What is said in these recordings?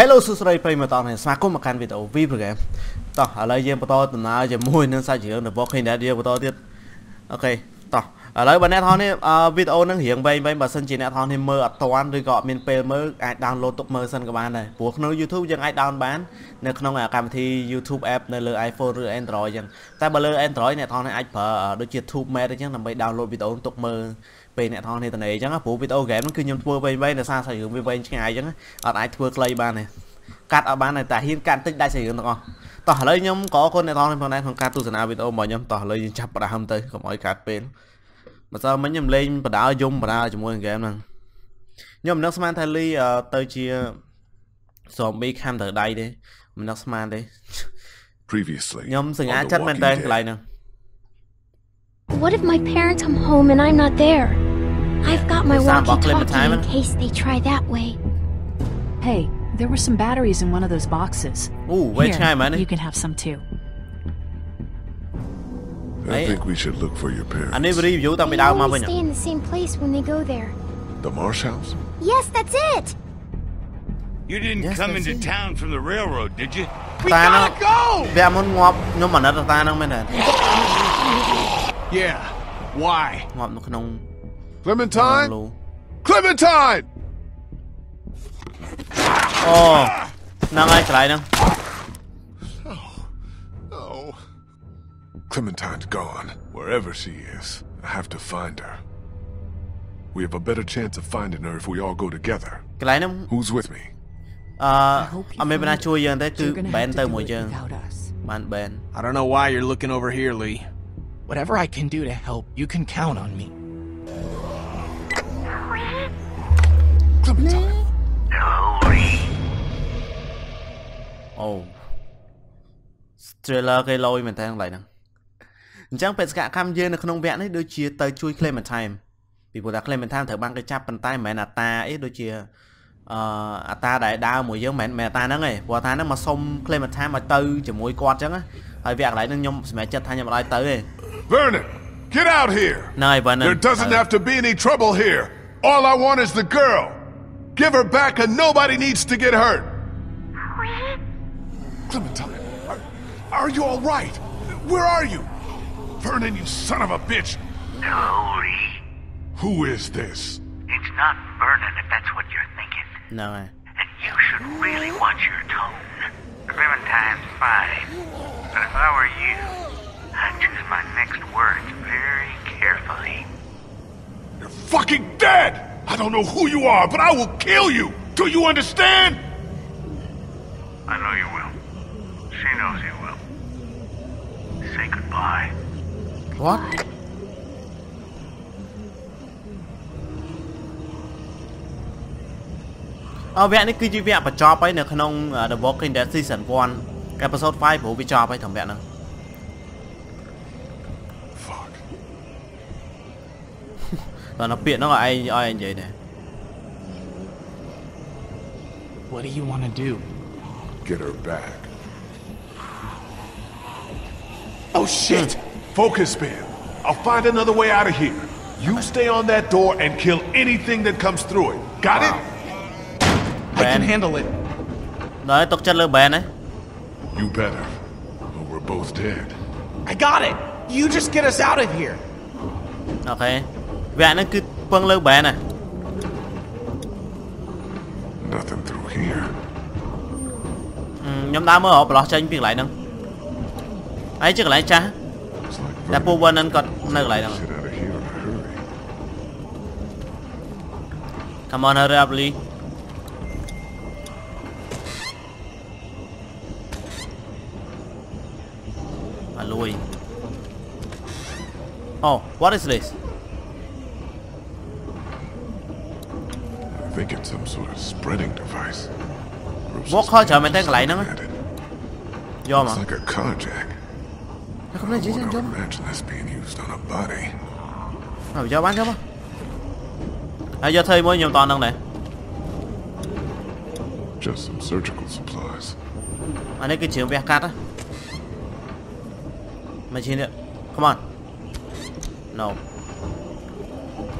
Hello សួស្តីប្រិយមិត្តអរគុណស្វាគមន៍មកកាន់វីដេអូ V program តោះឥឡូវយើងបន្តដំណើរជាមួយនឹងសាច់រឿងរបស់ Kingdom យើងបន្តទៀតអូខេតោះឥឡូវបើអ្នកថតនេះវីដេអូនឹងរៀងវែងវែងបើសិនជាអ្នកថតនេះមើលអត់តាន់ឬក៏អត់មានពេលមើលអាច download ទុកមើលសិនក៏បានដែរព្រោះក្នុង YouTube យើងអាច down បាននៅក្នុងកម្មវិធី YouTube app នៅលើ iPhone ឬ Android អញ្ចឹងតែបើលើ Android អ្នកថតនេះអាចប្រើដូចជា TubeMate អញ្ចឹងដើម្បី download វីដេអូទុកមើល ពេលអ្នកថតនេះតនេអញ្ចឹងព្រោះវីដេអូហ្គេមគឺខ្ញុំធ្វើវែងវែងដោយសារសាច់រឿងវាវែងឆ្ងាយអញ្ចឹងអត់អាចធ្វើខ្លីបានទេកាត់អត់បានតែហ៊ានកាត់តិចដាច់សាច់រឿងទាំងអស់តោះឥឡូវខ្ញុំក៏អរគុណអ្នកថតនេះផងដែរក្នុងការទស្សនាវីដេអូរបស់ខ្ញុំតោះឥឡូវយើងចាប់ផ្ដើមទៅកុំឲ្យកាត់ពេលម្សិលមិញខ្ញុំលេងបដាយំបដាជាមួយនឹងហ្គេមហ្នឹងខ្ញុំមិននឹកស្មានថាលីទៅជា zombie ខំទៅដៃទេមិននឹកស្មានទេ Previously. ខ្ញុំសង្ហាចិត្តមែនតើកន្លែងហ្នឹង What if my parents come home and I'm not there? I've got my walkie-talkie in case they try that way. Hey, there were some batteries in one of those boxes. Ooh, wait Here, time, honey. You can have some too. I, think we should look for your parents. They always stay in the same place when they go there. The Marsh House? Yes, that's it! You didn't yes, come into it. town from the railroad, did you? We gotta go! Bé nó. Yeah, why? Ngọp nó không Clementine? Hello. Clementine! Oh, nang ai try nang. No. Oh, oh. Clementine's gone, wherever she is. I have to find her. We have a better chance of finding her if we all go together. Cái. Who's with me? Uh, I'm gonna tới cứ bèn tới. Man bèn. I don't know why you're looking over here, Lee. Whatever I can do to help, you can count on me. Clementine! អូ trailer គេលយមែនតើកន្លែងហ្នឹងអញ្ចឹងបេសកកម្មយើងនៅក្នុងវគ្គនេះដូចជាទៅជួយ Clementine ពីព្រោះថា Clementine ត្រូវបានគេចាប់ប៉ុន្តែមិនមែនអាតាអីដូចជាអឺអាតាដែលដើរមួយយើងមិនមែនអាតាហ្នឹងទេព្រោះអាតាហ្នឹងមកសុំ Clementine មកទៅជាមួយគាត់អញ្ចឹងណាហើយវគ្គកន្លែងហ្នឹងខ្ញុំសម្រេចចិត្តថាខ្ញុំមិនឲ្យទៅទេ Vernon! Get out here! ហ្នឹងហើយ Vernon There doesn't have to be any trouble here. All I want is the girl. Give her back and nobody needs to get hurt! Clementine, are, are you alright? Where are you? Vernon, you son of a bitch! No, Who is this? It's not Vernon, if that's what you're thinking. No. And you should really watch your tone. Clementine's fine. But if I were you, I'd choose my next words very carefully. You're fucking dead! I don't know who you are, but I will kill you! Do you understand? I know you will. She knows you will. Say goodbye. what អវគ្គនេះគឺជាវគ្គបញ្ចប់ហើយនៅក្នុង The Walking Dead Season 1 Episode 5ព្រោះវាចប់ហើយត្រឹមវគ្គហ្នឹង Nó nó gọi ai ai anh vậy nè. What do you want to do? Get her back. Oh shit! Hmm. Focus, Ben. I'll find another way out of here. You stay on that door and kill anything that comes through it. Got it? I can handle it. Đấy, tục chất lơ bèn ấy. You better, or we're both dead. I got it. You just get us out of here. Okay. Gã nó cứ phân lơ bè nè. Ừ, nhóm đá mới ở block cho anh biết lại nâng. Ấy chứ lại cha. Đã bù bên anh còn nâng lại nâng come on hurry up Lee. Mà oh what is this? I think it's some sort of spreading device. Gross What car chở suspicious mày tới cái này nữa? looking at it. It's like a car jack. Nó không nói I gì would hết trơn imagine this being used on a body. Rồi cho bán cho mà À giờ thuê mới nhiều toàn đâu này Just some surgical supplies. Anh ấy cái chuyện vẹt cắt á Mày xin Come on No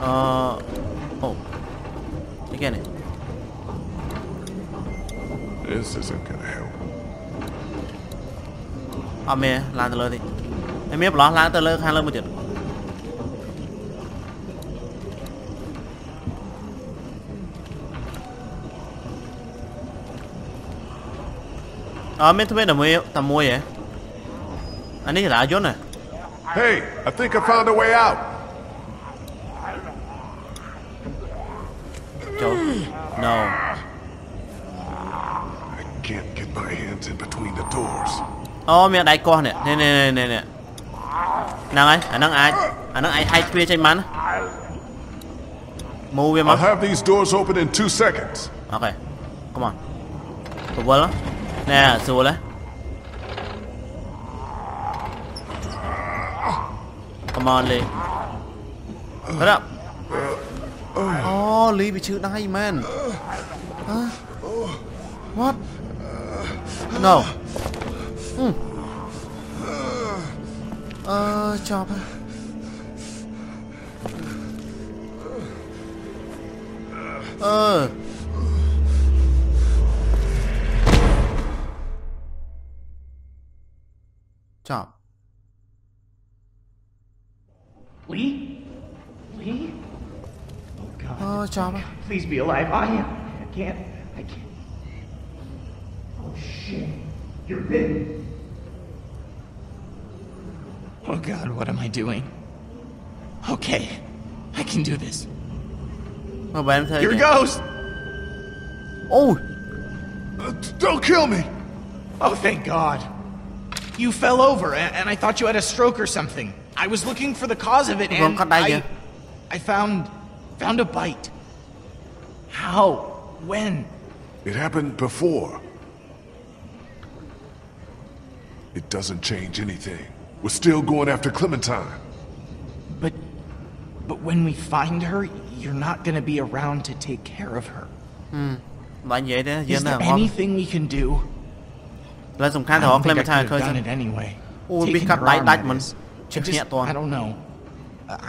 Ờ Oh Thế kia This isn't gonna help. À mẹ, làm từ lơ đi. Em biết lo, làm từ lơ, khang lơ một chút. À, mình thuê là mua, tầm mua vậy. Anh ấy là ai chốn này? Hey, I think I found a way out. Don't. No. I can't get my hands in between the doors. Oh, Ô mẹ đáy con này. Nè nè nè nè nè. Năng ấy, à năng ai? À năng ai hay thuê trên mắn. Move him up. I'll have these doors open in 2 seconds. Okay. Come on. Tụi vô lắm. Nè, tụi vô lắm. Come on, Lee. Get up. Oh, leave it you die, man. Huh? What? No. Mm. Uh, chop. Uh. Chop. Lee? Oh, Chama! Please be alive. I am. I can't. I can't. Oh, shit. You're bitten. Oh, God, what am I doing? Okay. I can do this. Oh, but I'm Here again. goes! Oh! Uh, don't kill me! Oh, thank God. You fell over, and I thought you had a stroke or something. I was looking for the cause of it, and I, I found Found a bite. How? When? It happened before. It doesn't change anything. We're still going after Clementine. But... But when we find her, you're not gonna be around to take care of her. Hmm. Is there anything we can do? Let's khang thỏ Clementine I've done it anyway. đáy đáy mình. Chịu nhẹ. I don't know.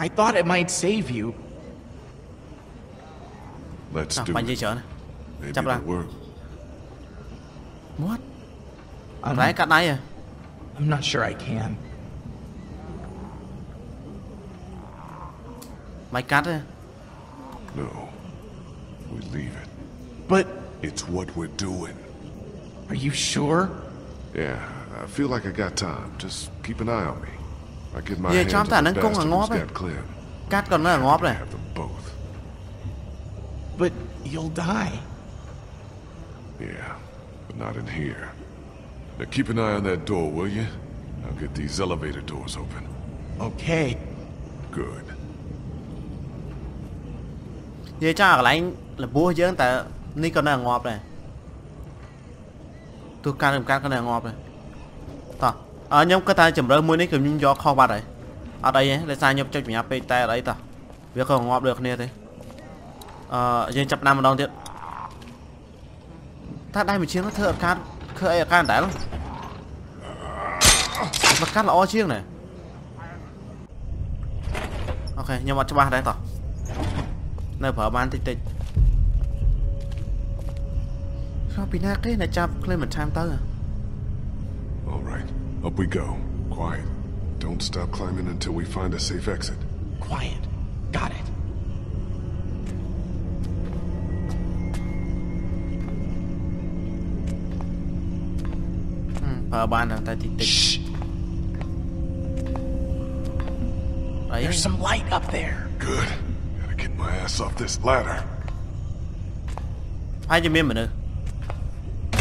I thought it might save you, Let's à, do mày it. Chắp ra. What? I'm, Đấy, cắt đáy à? I'm not sure I can. Mày cắt à? No. We leave it. But... It's what we're doing. Are you sure? Yeah, I feel like I got time. Just keep an eye on me. I get my hands on the bastard who's got clear. Cắt còn nó là ngóp này. Have them both. But you'll die. Yeah, but not in here. Now keep an eye on that door, will you? I'll get these elevator doors open. Okay. Good. និយាយចាកន្លែងលបួសយើងតែនេះក៏នៅងាប់ដែរទោះការរំកាត់ក៏នៅងាប់ដែរតោះអើខ្ញុំគិតថាជំរឿមួយនេះគឺខ្ញុំយកខុសបាត់ហើយអត់អីទេដោយសារខ្ញុំចុចបញ្ញាពេកតែអត់អីតោះវាក៏ងាប់ដូចគ្នាទេអឺ យើងចាប់ដើមម្ដងទៀតថាដៃមួយជាងនោះធ្វើអត់កាត់ធ្វើអីអត់កាត់ដែរមកកាត់ល្អជាងណាអូខេខ្ញុំអត់ច្បាស់ដែរតោះ នៅប្រើបានតិចតិចឆ្លោះពីណាគេអ្នកចាប់ Clementine ទៅ All right, up we go. Quiet. Don't stop climbing until we find a safe exit. Quiet. habaan lang. Shh! There's some light up there. Good. Gotta get my ass off this ladder. Hide your memo now.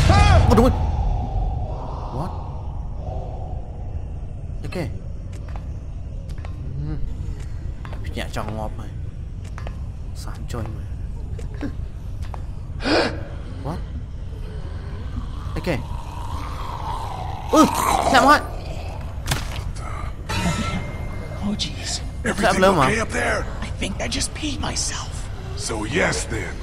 Ah! What? Okay. Hmm. Punya congop. What? Oh, jeez. Everything okay up there? I think I just peed myself. So yes, then.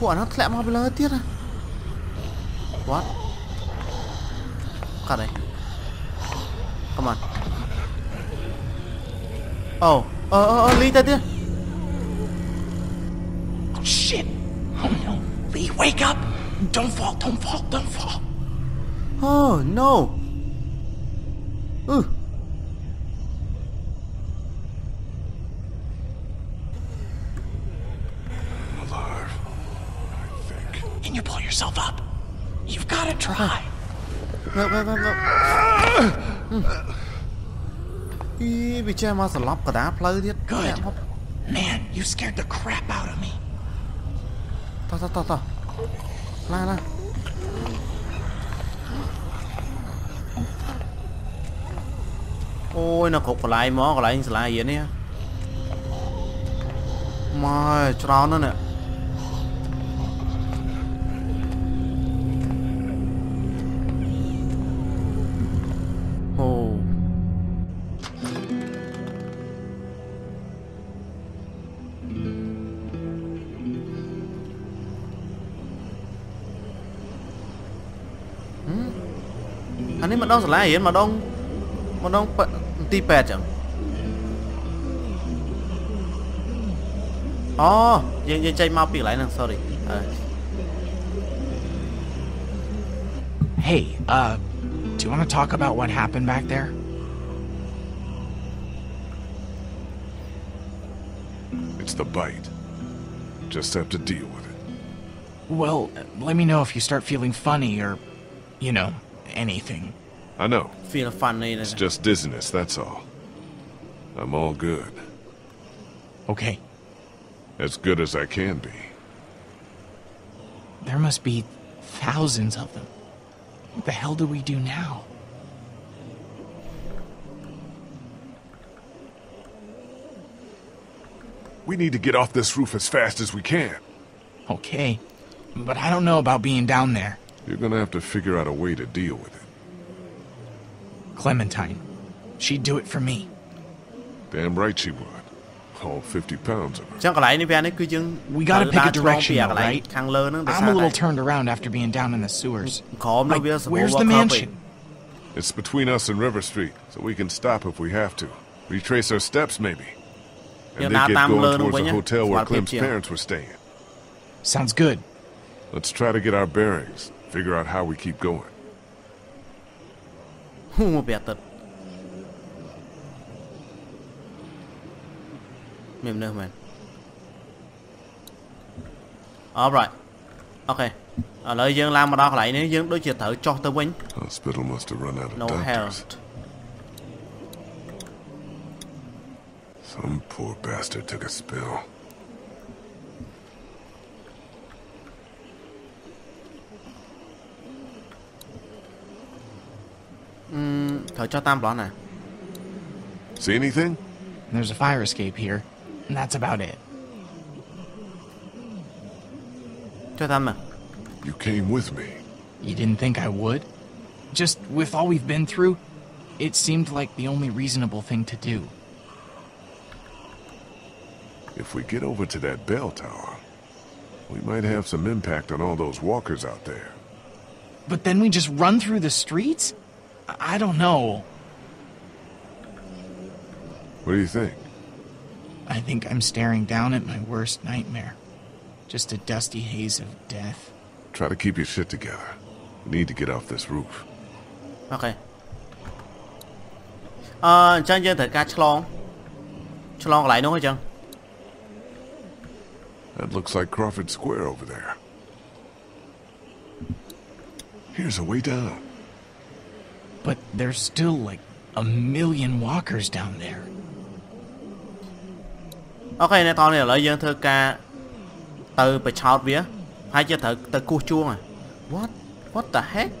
What? Ủa, nó lại mò blur? What? Cả đây. Come on. Oh, ờ, ờ, ờ, ly ta tiết. Oh no អឺ Alive. I think. Can you pull yourself up? You've got to try. ងើបងើបងើបងើបអីវាចេះមកសន្លប់កណ្ដាលផ្លូវទៀត Good. អ្នកមក Man, you scared the crap out of me. តោះតោះតោះតោះឡាឡា អូយនៅគ្រប់កន្លែងមកកន្លែងសាលារៀននេះមកច្រើនណាស់នេះអូអានេះម្ដងសាលារៀនម្ដងម្ដង ប៉ទីពេទ្យចឹងអូយើងយើងចេញមកពីកន្លែងហ្នឹង sorry អឺ Hey, uh, do you want to talk about what happened back there? It's the bite. Just have to deal with it. Well, let me know if you start feeling funny or, you know, anything. I know. feel funny It's just dizziness, that's all. I'm all good. Okay, As good as I can be. there must be thousands of them. What the hell do we do now? We need to get off this roof as fast as we can. Okay, but I don't know about being down there. You're gonna have to figure out a way to deal with it. Clementine. She'd do it for me. Damn right she would. All 50 pounds of her. We gotta pick a direction, though, right? I'm a little turned around after being down in the sewers. Like, where's the mansion? It's between us and River Street, so we can stop if we have to. Retrace our steps, maybe. And they get going towards the hotel where Clem's parents were staying. Sounds good. Let's try to get our bearings, figure out how we keep going. Hum, Beata. Mềm nữa mình. Alright. Okay. Ở lời dương làm mà đó lại nếu dương đối chiệt thử cho tôi quên. No help. Some poor bastard took a spill. Mm, thôi cho tam nè. See anything? There's a fire escape here, and that's about it. Cho tam. You came with me. You didn't think I would? Just with all we've been through, it seemed like the only reasonable thing to do. If we get over to that bell tower, we might have some impact on all those walkers out there. But then we just run through the streets? I- I don't know. What do you think? I think I'm staring down at my worst nightmare. Just a dusty haze of death. Try to keep your shit together. We need to get off this roof. អូខេអឺអញ្ចឹងយើងត្រូវការឆ្លងឆ្លងកន្លែងនោះអញ្ចឹង That looks like Crawford Square over there. Here's a way down. But there's still like a million walkers down there. អូខេអ្នកនរនេះឥឡូវយើងធ្វើការទៅបិឆោតវាហើយជាត្រូវទៅគោះជួងហ៎ What what the heck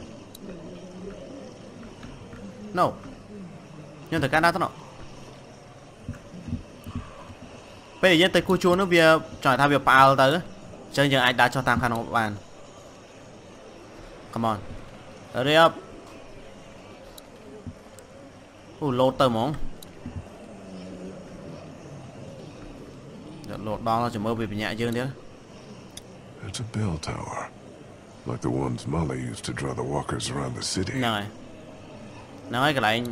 No យើងត្រូវការដើរទៅនោះពេលយើងទៅគោះជួងនោះវាចង់ឲ្យថាវាផ្អើលទៅអញ្ចឹងយើងអាចដើរចុះតាមខាងនោះបាន Come on hurry up lột tờ mong dạ, lột bao là chỉ mơ bị nhẹ chứ nữa It's a bell tower, like the ones Molly used to draw the walkers around the city. Rồi. Nói cái này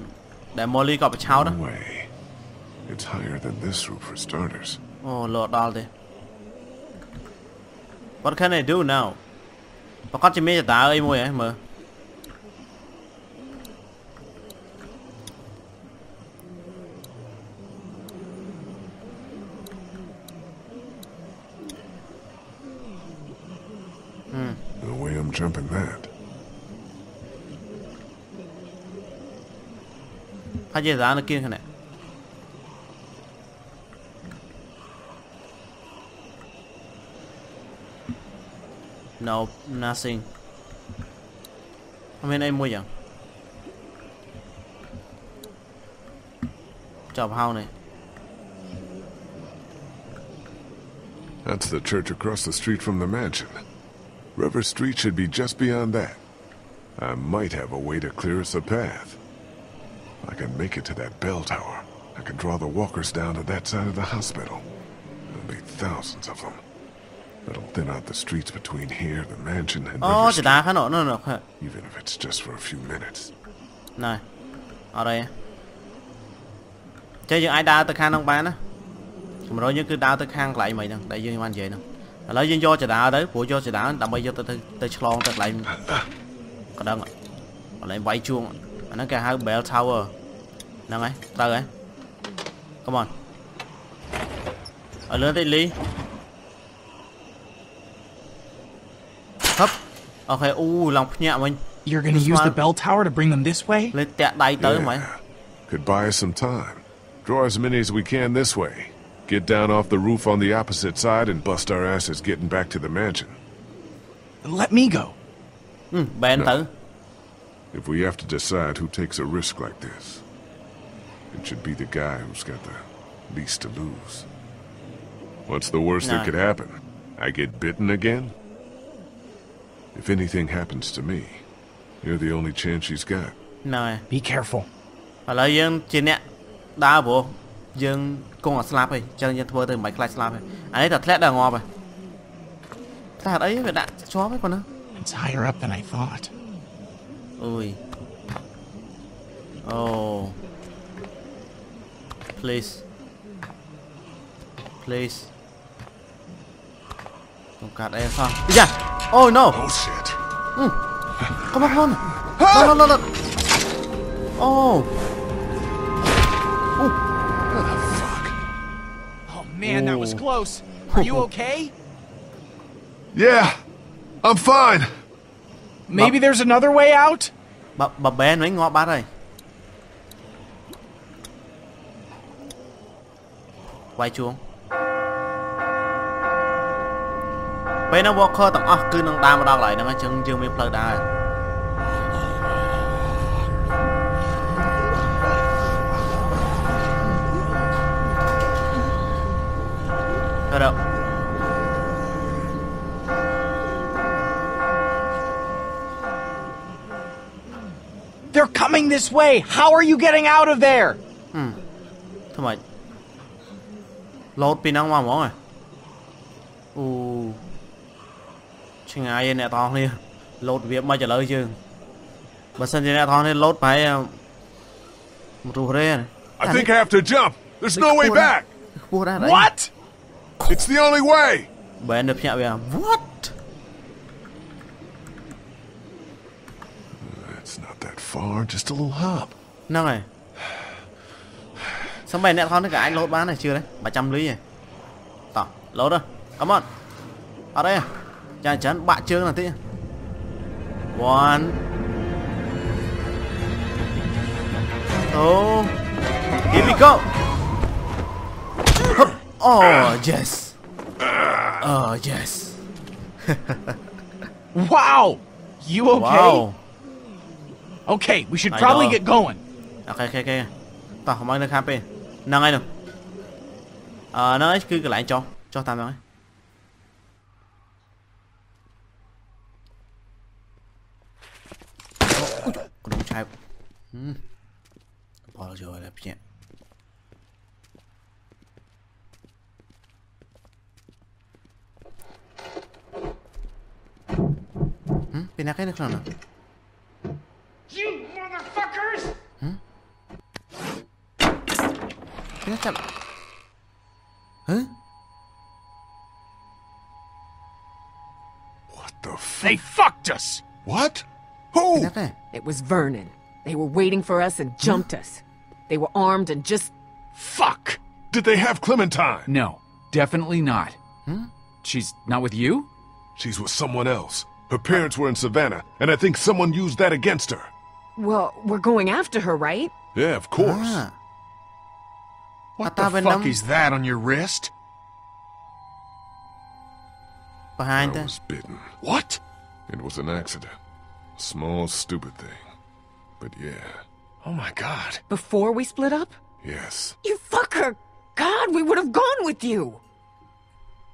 để Molly gặp cháu đó. It's higher than this roof for starters. Oh lord, all day. What can I do now? Bà con chỉ mấy tả ơi mùi ấy mà. Mm. No way I'm jumping that. Ajay, I'm looking No, nothing. I mean, I'm young. Job how. That's the church across the street from the mansion. River Street should be just beyond that. I might have a way to clear us a path. I can make it to that bell tower. I can draw the walkers down to that side of the hospital. There'll be thousands of them. That'll thin out the streets between here, the mansion, and អូ River ចតា Street, ខាងនោះនោះនោះហ่ะ even if it's just for a few minutes. ណែអត់អីចេះយើងអាចដើរទៅខាងនោះបានណាកម្រោយើងគឺដើរទៅខាងកន្លែងមិនហ្នឹងដែលយើងបាននិយាយហ្នឹង ឥឡូវយើងយកចតាទៅព្រោះយកចតាដើម្បីយកទៅទៅទៅឆ្លងទៅកន្លែងកណ្ដឹងកន្លែងវាយជួងអាហ្នឹងគេហៅ bell tower ហ្នឹងហើយត្រូវហើយ Come on ឲ្យលឿនតិចលីហឹបអូខេអូឡើងភ្ញាក់វិញ You're gonna This use the one- bell tower to bring them this way? លេតាក់ដៃទៅហ្មង Yeah. Could buy us some time. Draw as many as we can this way. Get down off the roof on the opposite side and bust our asses getting back to the mansion. Let me go. បែនទៅ If we have to decide who takes a risk like this, it should be the guy who's got the least to lose. What's the worst that No. could happen? I get bitten again? If anything happens to me, you're the only chance she's got. ហ្នឹងហើយ Be careful. ឥឡូវយើងជាអ្នកដើរព្រោះយើង គង់ឲ្យស្លាប់ហីចឹងយើងធ្វើទៅមិនខ្លាចស្លាប់ហីអានេះតែធ្លាក់ដល់ងាប់ហីតែអត់អីវាដាក់ជាប់ហីប៉ុណ្ណឹង It's higher up than I thought. អុយអូ please please កុំកាត់អីសោះយ៉ាអូ no Oh shit. come on come on no no no no អូ Oh man, that was Ooh. close. Are you okay? Yeah, I'm fine. Maybe there's another way out? បើបើបែនវិញងាប់បាត់ហើយវាយជួងពេលហ្នឹង walker ទាំងអស់គឺនឹងដើរមកដល់កន្លែងហ្នឹងអញ្ចឹងយើងមានផ្លូវដើរ Up. They're coming this way! How are you getting out of there? Hmm. Thôi Load Lột pin Ooh. mà mong à? Ồ... Chẳng ai nè thong đi. Lột việc mà chứ. Bà xin nè thong đi lột phải... Một I think I have to jump. There's no way back. What? It's the only way. Bạn được nhận à? What? It's not that far, just a little hop. Nào này. Sao mày nẹt con cả anh lốt bán này chưa đấy? 300 lý này. Tỏ, lốt rồi. Come on. Ở đây? À. Chà chắn bạn chưa là tí. One. Oh, Here we go. Oh, yes. Oh, yes. wow! You okay? Wow. Okay, we should probably get going. Okay, okay, okay. Tao không ăn được HP. Nâng ai được. Ờ, nó cứ lại cho. Cho tao nói. Con trai. Ừ. Bỏ rồi là chuyện. Hm? Pinakain na klona. You motherfuckers! Hm? Huh? What the fuck? They fucked us! What? Who? It was Vernon. They were waiting for us and jumped huh? us. They were armed and just... Fuck! Did they have Clementine? No, definitely not. Hmm? She's not with you? She's with someone else. Her parents were in Savannah, and I think someone used that against her. Well, we're going after her, right? Yeah, of course. Ah. What the fuck is that on your wrist? Behind I us. was bitten. What? It was an accident. a Small, stupid thing. But yeah. Oh my god. Before we split up? Yes. You fucker! God, we would have gone with you!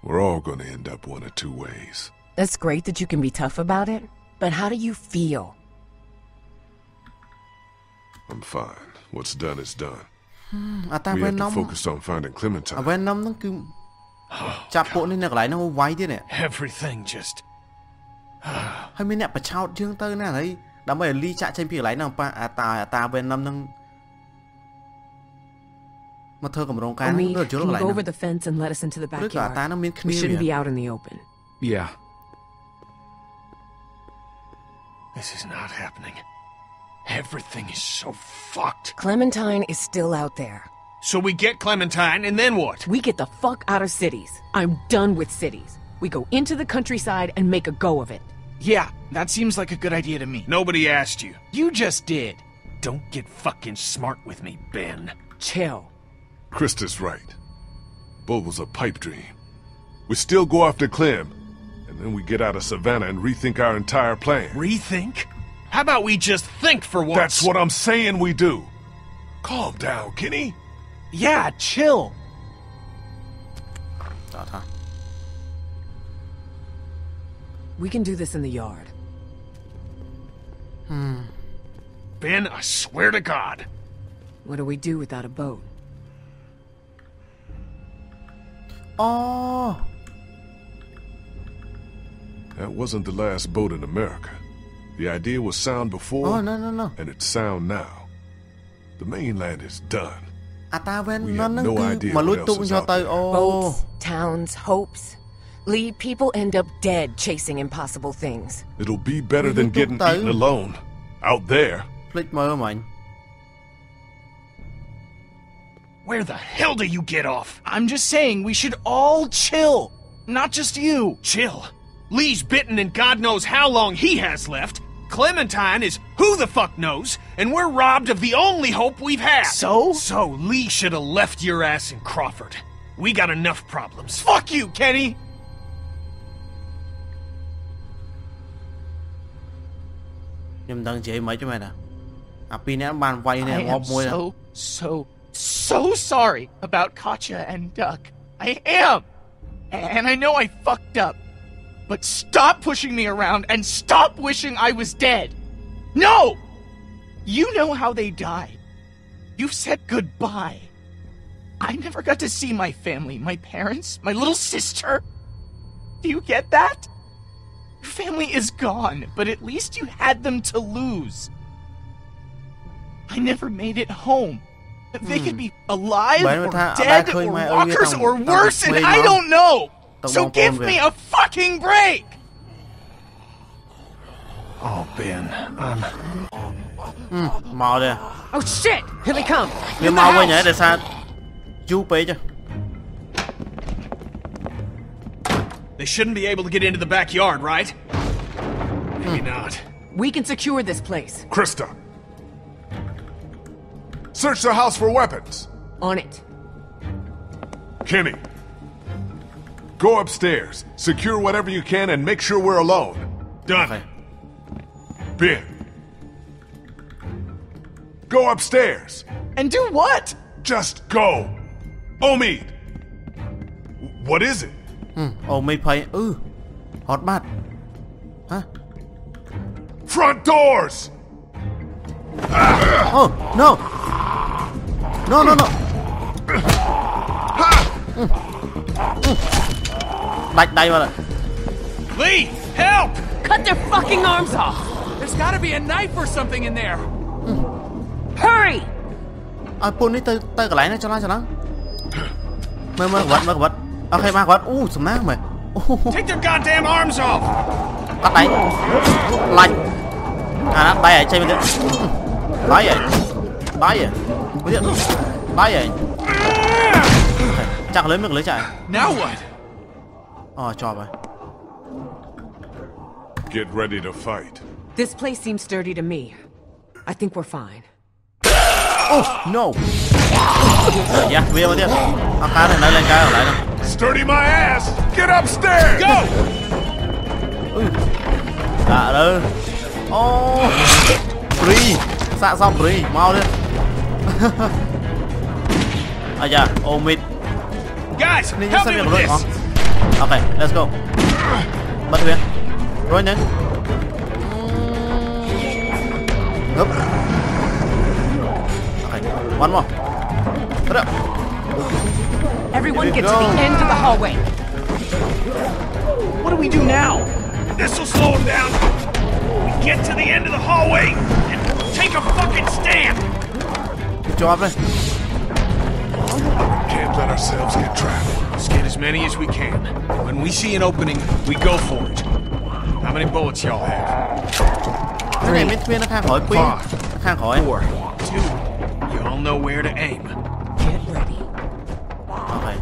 We're all gonna end up one of two ways. That's great that you can be tough about it, but how do you feel? I'm fine. What's done is done. Hmm, we have to focus on finding Clementine. À quên nóng nó cứ chạp bộ nên lại nó quay thế. Everything just. Hay mình nè bà chào chương tơ nè đấy. Đã mày ly chạy trên phía lại nè bà à ta à ta quên nóng nâng. Mà thơ over the fence and let us into the backyard. We shouldn't be out in the open. Yeah, this is not happening. Everything is so fucked. Clementine is still out there. So we get Clementine, and then what? We get the fuck out of cities. I'm done with cities. We go into the countryside and make a go of it. Yeah, that seems like a good idea to me. Nobody asked you. You just did. Don't get fucking smart with me, Ben. Chill. Christa's right. Bull was a pipe dream. We still go after Clem, and then we get out of Savannah and rethink our entire plan. Rethink? How about we just think for once? That's what I'm saying we do. Calm down, Kenny. Yeah, chill. Dot, huh? We can do this in the yard. Hmm. Ben, I swear to God. What do we do without a boat? Oh. That wasn't the last boat in America. The idea was sound before. Oh, no, no, no. And it's sound now. The mainland is done. We have no idea what else is out there. Boats, towns, hopes. Lee, people end up dead chasing impossible things. It'll be better than getting eaten alone. Out there. My own mind. Where the hell do you get off? I'm just saying we should all chill. Not just you. Chill. Lee's bitten and God knows how long he has left. Clementine is who the fuck knows, and we're robbed of the only hope we've had. So? So Lee should have left your ass in Crawford. We got enough problems. Fuck you, Kenny! Nhưng đang chế mấy cho mày nè. À, pin nè, bàn quay nè, ngọt môi nè. So, so, so sorry about Katya and Duck. I am! And I know I fucked up. But stop pushing me around and stop wishing I was dead. No! You know how they died. You've said goodbye. I never got to see my family, my parents, my little sister. Do you get that? Your family is gone, but at least you had them to lose. I never made it home. They could be alive or dead or walkers or worse, and I don't know so give me a fucking break! Oh, Ben, I'm... Ừ, Oh shit, here they come! Nếu mò qua nhảy để xa... Chú bấy chứ. They shouldn't be able to get into the backyard, right? Maybe hmm. not. We can secure this place. Christa. Search the house for weapons. On it. Kenny, Go upstairs, secure whatever you can, and make sure we're alone. Done. Okay. Go upstairs. And do what? Just go. Omid. What is it? Hmm. Omid pay. Ooh. Hot mat. Huh? Front doors. Ah! Oh no. No no no. Ha! Hmm. Hmm. ដាច់ដៃមក Lee, help! Cut their fucking arms off! There's gotta be a knife or something in there. Hurry! ឲ្យពុននេះទៅទៅកន្លែងណាចន្លោះចន្លោះមើលមើលក្បាត់មើលក្បាត់អូខេមកក្បាត់អូសំណាងមើលអូ Take their goddamn arms off! កាត់ដៃឡាច់អាណាដៃឲ្យចេញមកទៀតដៃឲ្យដៃឲ្យមកទៀតដៃឲ្យចាក់លើមកលើចាក់ Now what? Oh, Java. Get ready to fight. This place seems sturdy to me. I think we're fine. Oh, no! yeah, we over there. Our car này lên cái ở lại nè. Sturdy my ass! Get upstairs! Go! Dạ đó. Oh! Free! Xạ xong free, mau đi. à dạ, oh mid. Guys, help me with this! Okay, let's go. Bắt thuyền. Rồi lên. Hấp. Okay, one more. Put up. Everyone gets go. to the end of the hallway. What do we do now? This'll slow him down. We get to the end of the hallway and take a fucking stand. Good job, man. Can't let ourselves get trapped. Let's get as many as we can. When we see an opening, we go for it. How many bullets y'all have? Three. Five. Four. Two. You all know where to aim. Get ready. Okay.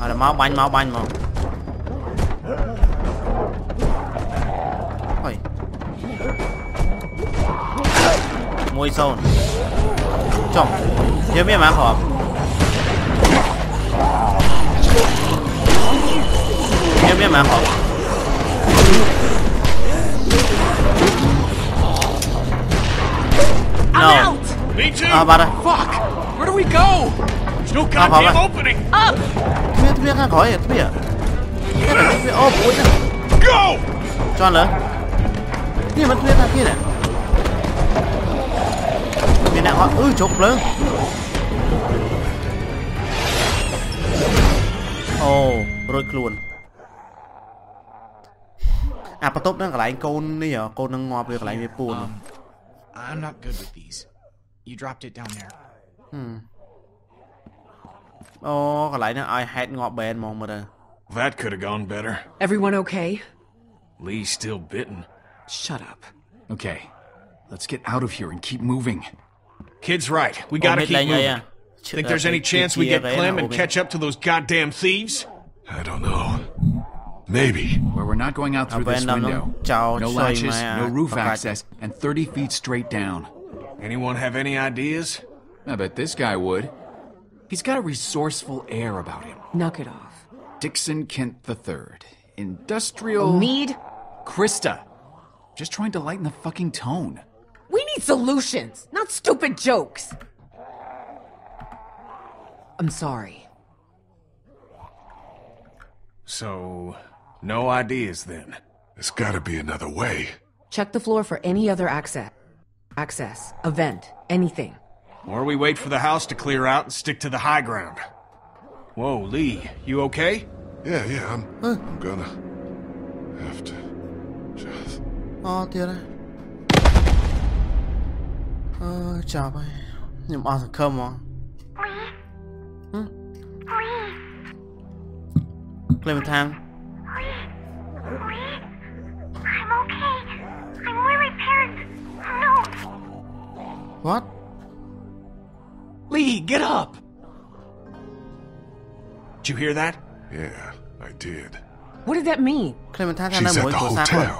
Alright, mau bánh, mau bánh, mau. Ôi. Môi zone. 撞，前面蛮好啊。前面蛮好。No，啊，把他。Fuck，where do we go？No goddamn opening。Up，这这边看，搞也对呀。这边这边哦，不会。Go，撞人。你们这边太骗了。ខាងទៀតទេមានអ្នកគាត់អឺជោគភ្លើងអូរួចខ្លួនអាបន្ទប់នឹងកន្លែងកូននេះហ៎កូននឹងងាប់វាកន្លែងវាពួន Um, I'm not good with these. You dropped it down there. អូកន្លែងហ្នឹងឲ្យហេតុងាប់បែនហ្មងមើលទៅ That could have gone better. Everyone okay? Lee's still bitten. Shut up. Okay, let's get out of here and keep moving. Kid's right. We gotta keep moving. Think there's any chance we get Clem and catch up to those goddamn thieves? I don't know. Maybe. Where we're not going out through this window. No latches, no roof access, and 30 feet straight down. Anyone have any ideas? I bet this guy would. He's got a resourceful air about him. Knock it off. Dixon Kent III. Industrial... Mead? Christa. Just trying to lighten the fucking tone. We need solutions, not stupid jokes. I'm sorry. So, no ideas then. There's gotta be another way. Check the floor for any other access. Access, event, anything. Or we wait for the house to clear out and stick to the high ground. Whoa, Lee, you okay? Yeah, yeah, I'm, I'm gonna have to just. អូទៀ Oh Jabba. You must come on. Hmm? Clementine. I'm okay. I'm parents. No. What? Lee, get up! Did you hear that? Yeah, I did. What did that mean? Clementine She's at the hotel,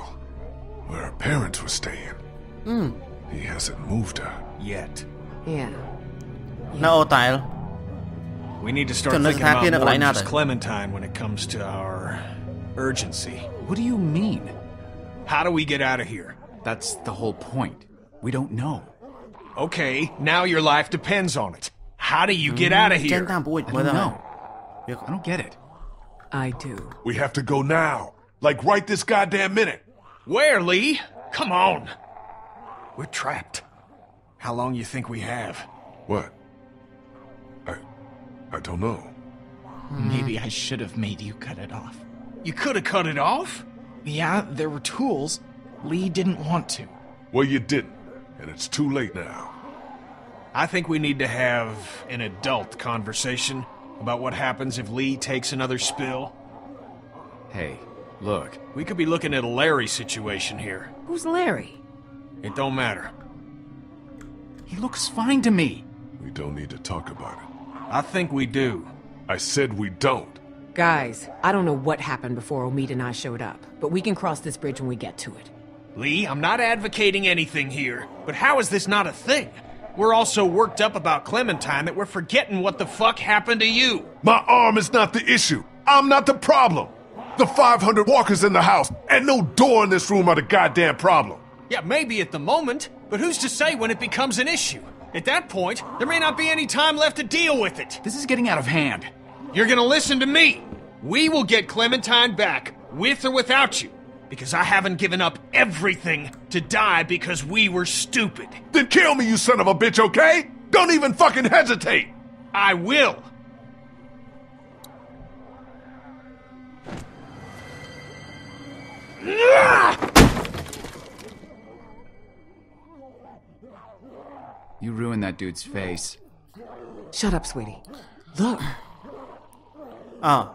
where her parents were staying. Hmm. He hasn't moved her. Yet. Yeah. No, Tyle. We need to start Couldn't thinking about more than just Clementine when it comes to our urgency. What do you mean? How do we get out of here? That's the whole point. We don't know. Okay, now your life depends on it. How do you get out of here? I don't know. I don't get it. I do. We have to go now. Like right this goddamn minute. Where, Lee? Come on. We're trapped. How long you think we have? What? I. I don't know. Maybe I should have made you cut it off. You could have cut it off. Yeah, there were tools. Lee didn't want to. Well, you didn't. And it's too late now. I think we need to have an adult conversation about what happens if Lee takes another spill. Hey, Look, We could be looking at a Larry situation here. Who's Larry? It don't matter. he looks fine to me. We don't need to talk about it. I think we do. I said we don't. Guys, I don't know what happened before Omid and I showed up, but we can cross this bridge when we get to it. Lee, I'm not advocating anything here, but how is this not a thing? We're all so worked up about Clementine that we're forgetting what the fuck happened to you. My arm is not the issue. I'm not the problem. The 500 walkers in the house and no door in this room are the goddamn problem. Yeah, maybe at the moment, but who's to say when it becomes an issue? At that point, there may not be any time left to deal with it. This is getting out of hand. You're gonna listen to me. We will get Clementine back, with or without you. Because I haven't given up everything to die because we were stupid. Then kill me, you son of a bitch, okay? Don't even fucking hesitate. I will. You ruined that dude's face. Shut up, sweetie. Look. Oh.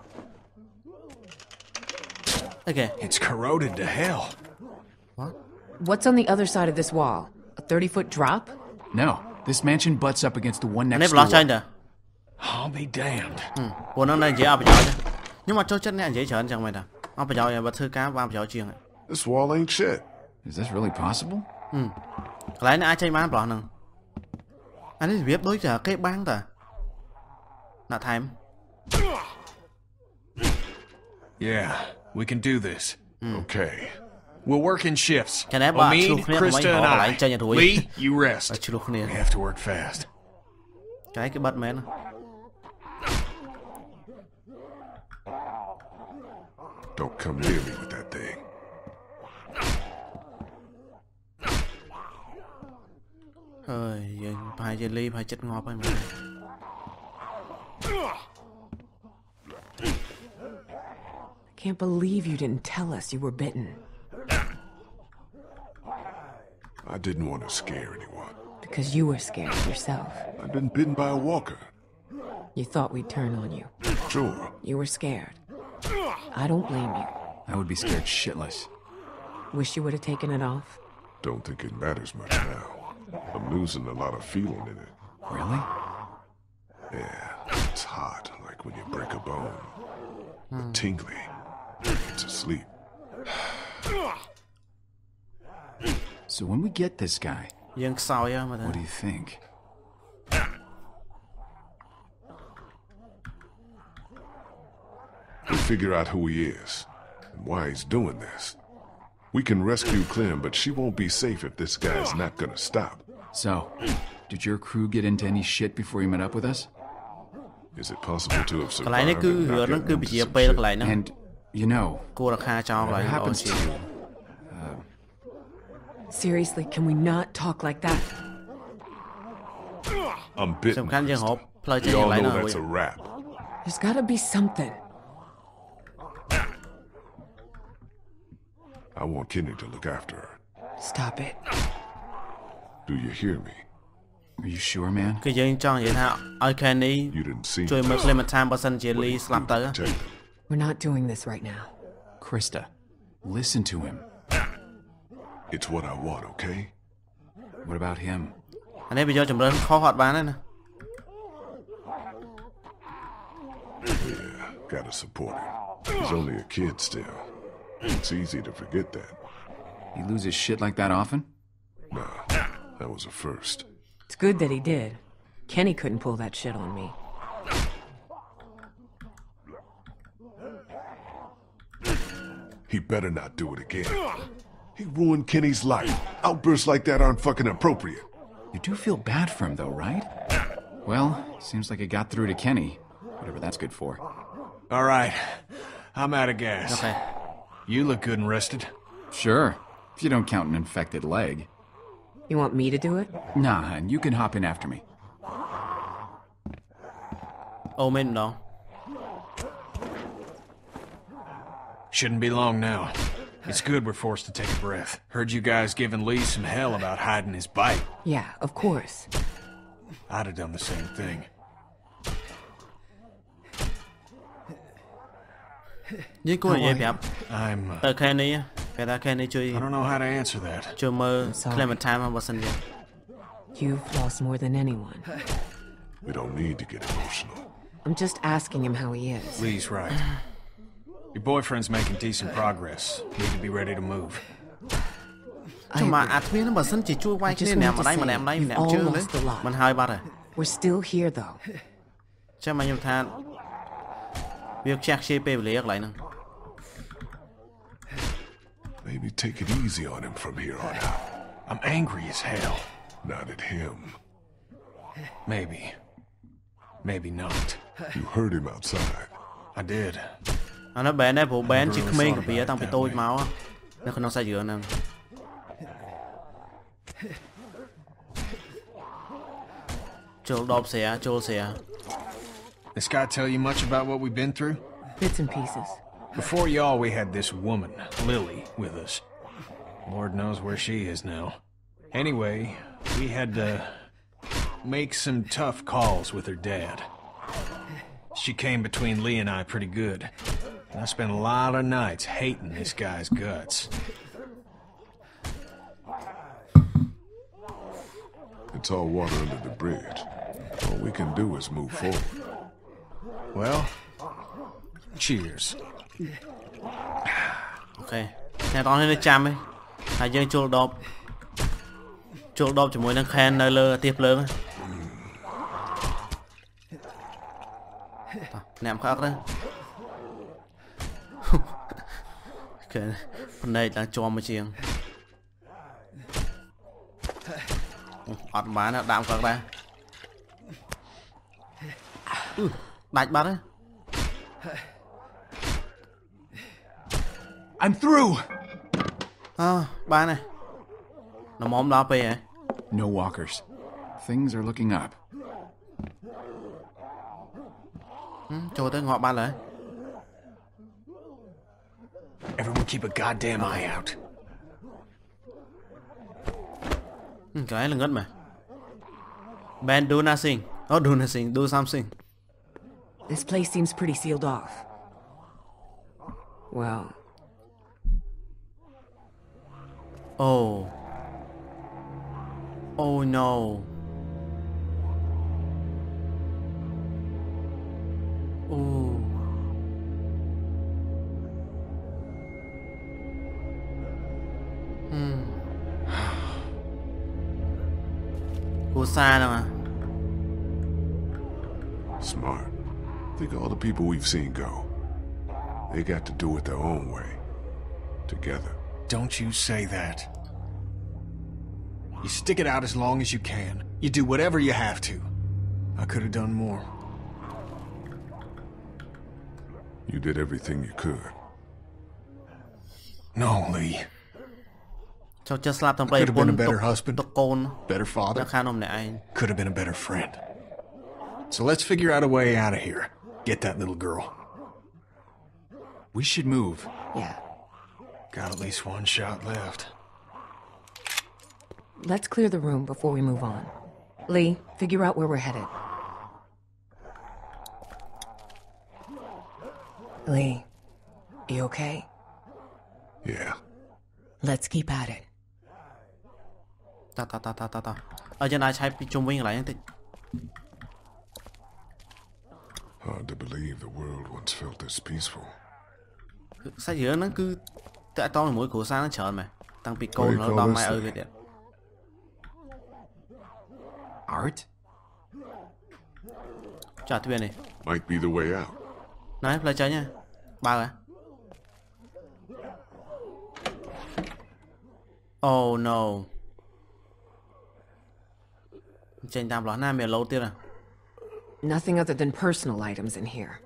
Okay. It's corroded to hell. What? What's on the other side of this wall? A 30 foot drop? No. This mansion butts up against the one next to the I'll be damned. This wall ain't shit. Is this really possible? Hmm. Cái I ai chơi bán bỏ nâng. អានេះរបៀបដូចគេបាំងតាណាក់ថែម Yeah we can do this. Okay we'll work in shifts. Omid Christa and I. Lee you rest. We have to work fast. កែគេបាត់មែនណា Don't come near me with that thing. I can't believe you didn't tell us you were bitten. I didn't want to scare anyone. Because you were scared yourself. I've been bitten by a walker. You thought we'd turn on you. Sure. You were scared. I don't blame you. I would be scared shitless. Wish you would have taken it off. Don't think it matters much now. I'm losing a lot of feeling in it. Really? Yeah, it's hot, like when you break a bone. Hmm. But tingly. It's asleep. so when we get this guy, what do you think? We'll figure out who he is and why he's doing this. We can rescue Clem, but she won't be safe if this guy's not gonna stop. So, did your crew get into any shit before you met up with us? Is it possible to have survived and not get into some shit? And, you know, what happens to you, Seriously, can we not talk like that? I'm bitten. Y'all know that's a wrap. There's gotta be something. I want Kenny to look after her. Stop it. Do you hear me? Are you sure man? គឺយើងចង់និយាយថាឲ្យ Kenny You didn't Lee ស្លាប់ទៅ We're not doing this right now. Christa, listen to him. It's what I want, okay? What about him? អានេះវាយកចម្រើនខុសអត់បានទេណា Yeah, gotta support him. He's only a kid still. It's easy to forget that. He loses shit like that often? Nah, that was a first. It's good that he did. Kenny couldn't pull that shit on me. He better not do it again. He ruined Kenny's life. Outbursts like that aren't fucking appropriate. You do feel bad for him, though, right? Well, seems like it got through to Kenny. Whatever that's good for. All right. I'm out of gas. អូខេ you look good and rested. Sure, if you don't count an infected leg. You want me to do it? Nah, and you can hop in after me. Omid, no. Shouldn't be long now. It's good we're forced to take a breath. Heard you guys giving Lee some hell about hiding his bite. Yeah, of course. I'd have done the same thing. យើងគួរនិយាយប្រាប់ I'm. ទៅខែនេះគេថាខែនេះជួយ I don't know how to answer that. ជួយមើល sorry. Clementine មកបើសិនជា You've lost more than anyone. We don't need to get emotional. I'm just asking him how he is. Lee's right. Your boyfriend's making decent progress. Need to be ready to move. ចាំមកអាទ្វាហ្នឹងបើសិនជាជួយវាយ I just គ្នាម្នាក់ម្ wanted ដាយ to ម្នាក់ម្ដាយ say ម្នាក់ you've ជើង all នេះ lost a lot. មិនហើយបាត់ហើយ We're still here though. ចាំមកខ្ញុំថា វាខ្ជះខ្ជាយពេលវេលាកន្លែងហ្នឹង Maybe take it easy on him from here on out. I'm angry as hell. Not at him. Maybe. Maybe not. You heard him outside. I did. អានោះបែនដែរព្រោះបែន Never ជា really ក្មេង thought កាពី about it តាំងពី that តូច way. មកនៅក្នុងសាច់រឿងហ្នឹងចូលដបស្រាចូលស្រា this guy tell you much about what we've been through? Bits and pieces. Before y'all, we had this woman, Lilly, with us. Lord knows where she is now. Anyway, we had to make some tough calls with her dad. She came between Lee and I pretty good. And I spent a lot of nights hating this guy's guts. It's all water under the bridge. All we can do is move forward. Well, cheers. អូខេអ្នកទាំងអស់នេះចាំឯងហើយយើងចូលដបចូលដបជាមួយនឹងខែននៅលើទៀសភ្លើងហ្នឹងតោះអ្នកមកអត់ទៅ គេភ្នែកឡើងជាប់មកជាងអូអត់បានណាដាក់មកកឹកដែរអឺ ដាច់បាត់ហើយ I'm through! អើបានហើយល្មមដល់ពេលហ៎ No walkers. Things are looking up. ហឹមចូលទៅងាប់បាត់ហើយ Everyone keep a goddamn eye out. ហឹមកន្លែងល្ងឹតមែន Ben do nothing oh do nothing do something This place seems pretty sealed off. Well. Oh. Oh no. Oh. Hmm. Who's that. Think of all the people we've seen go. They got to do it their own way. Together. Don't you say that. You stick it out as long as you can. You do whatever you have to. I could have done more. You did everything you could. No, Lee. ចូលចិត្តស្លាប់ទាំងប្តី Could have ប្រព been ន្ធ a better ទុក husband. ទុកកូន Better នៅ father. ខាងនោះម្នាក់ឯង Could have been a better friend. So let's figure out a way out of here. Get that little girl. We should move. Yeah. Got at least one shot left. Let's clear the room before we move on. Lee, figure out where we're headed. Lee, you okay? Yeah. Let's keep at it. 哒哒哒哒哒哒，而且拿起来比中文来的。Hard to believe the world once felt this peaceful. Sao giờ nó cứ tại to mỗi cổ sáng nó chờ mày. Tăng bị câu nó đòi mày ơi vậy đấy. Art? Trả thuyền này. Might be the way out. nói lại chơi nha. Ba rồi. À? Oh no. Trên tam ló nam mèo lâu tiêu rồi. Nothing other than personal items in here.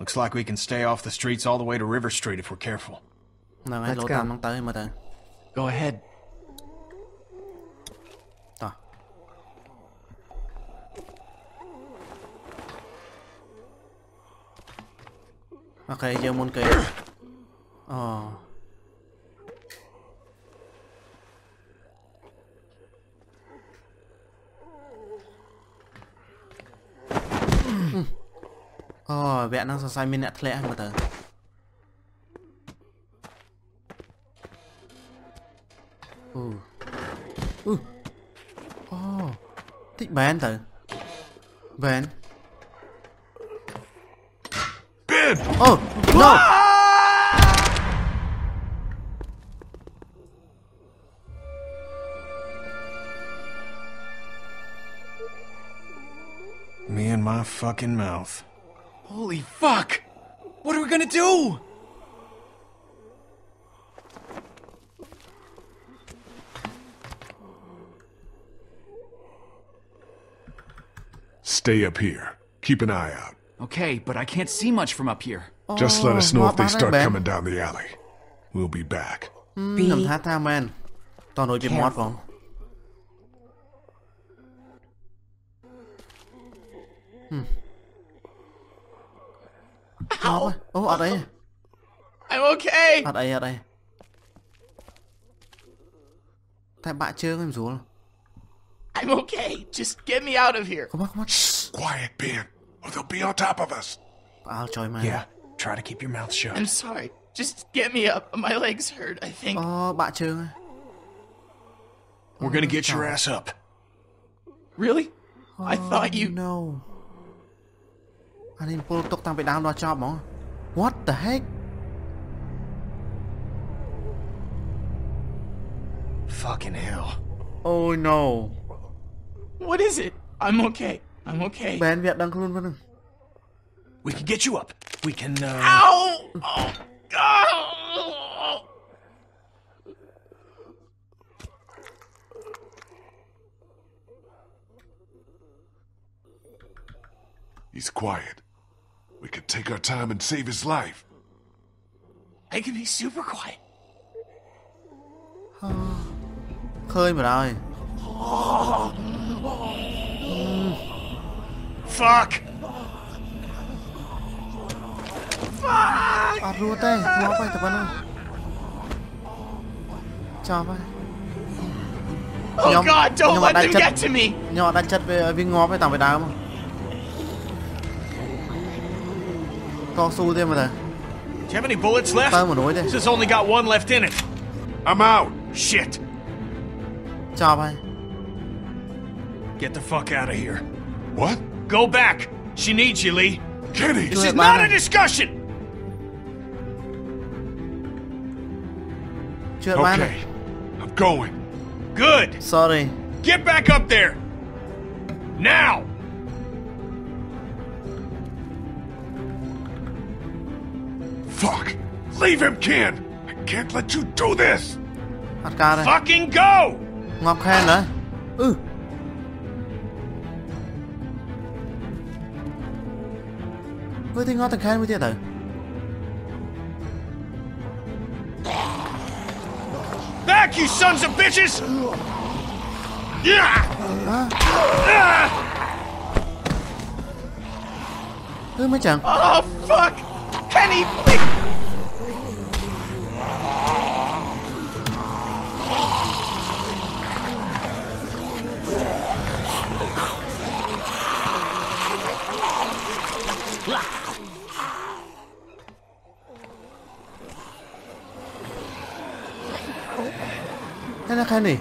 Looks like we can stay off the streets all the way to River Street if we're careful. Let's go. Go ahead. Okay, giờ muốn kể. Oh. អូ Lee, អូវគ្គហ្នឹងសរសៃមានអ្នកធ្លាក់ហើយមើលទៅអូអូអូតិចបែនទៅបែន Ben! អូ no my fucking mouth. Holy fuck! What are we gonna do? Stay up here. Keep an eye out. Okay, but I can't see much from up here. Just let us know if they start coming down the alley. We'll be back. Be... Tao? How? Ow! Oh, are they? I'm okay! Are they? ở đây. Tại bạ chưa em rúa. I'm okay. Just get me out of here. Come on, come on. Shh, quiet, Ben, or they'll be on top of us. I'll join my. Yeah, try to keep your mouth shut. I'm sorry. Just get me up. My legs hurt, I think. Oh, bạ chưa. We're gonna get your ass up. Really? Oh, I thought you. No. អានេះពលទុកតាំងពីដើមដល់ចប់ហ្មង What the heck Fucking hell. Oh no What is it? I'm okay. I'm okay. បែនវាអត់ដឹងខ្លួនប៉ុណ្ណឹង We can get you up. We can, uh... Ow! Oh, oh. He's quiet. We could take our time and save his life. I can be super quiet. Khơi mà rồi. Fuck. Fuck. À rùa tay, rùa bay tập bắn. Chào bay. Oh God, don't let them get to me. Nhưng mà đang chết về viên ngóp với tạm về đá không? Toss all them. Do you have any bullets left? Paranoid. This has only got one left in it. I'm out. Shit. Job Get the fuck out of here. What? Go back. She needs you, Lee. Kenny! This is not a discussion! Okay. I'm going. Good. Sorry. Get back up there. Now! Fuck! Leave him, Ken! I can't let you do this! Hết ca đây. Fucking go! Ngọc khen đấy. Ừ. Với tiếng ngó thằng Ken with tiếng though. Back, you sons of bitches! Yeah! À. Yeah! Ư. Oh, fuck! Kenny, please! Thế là khai nỉ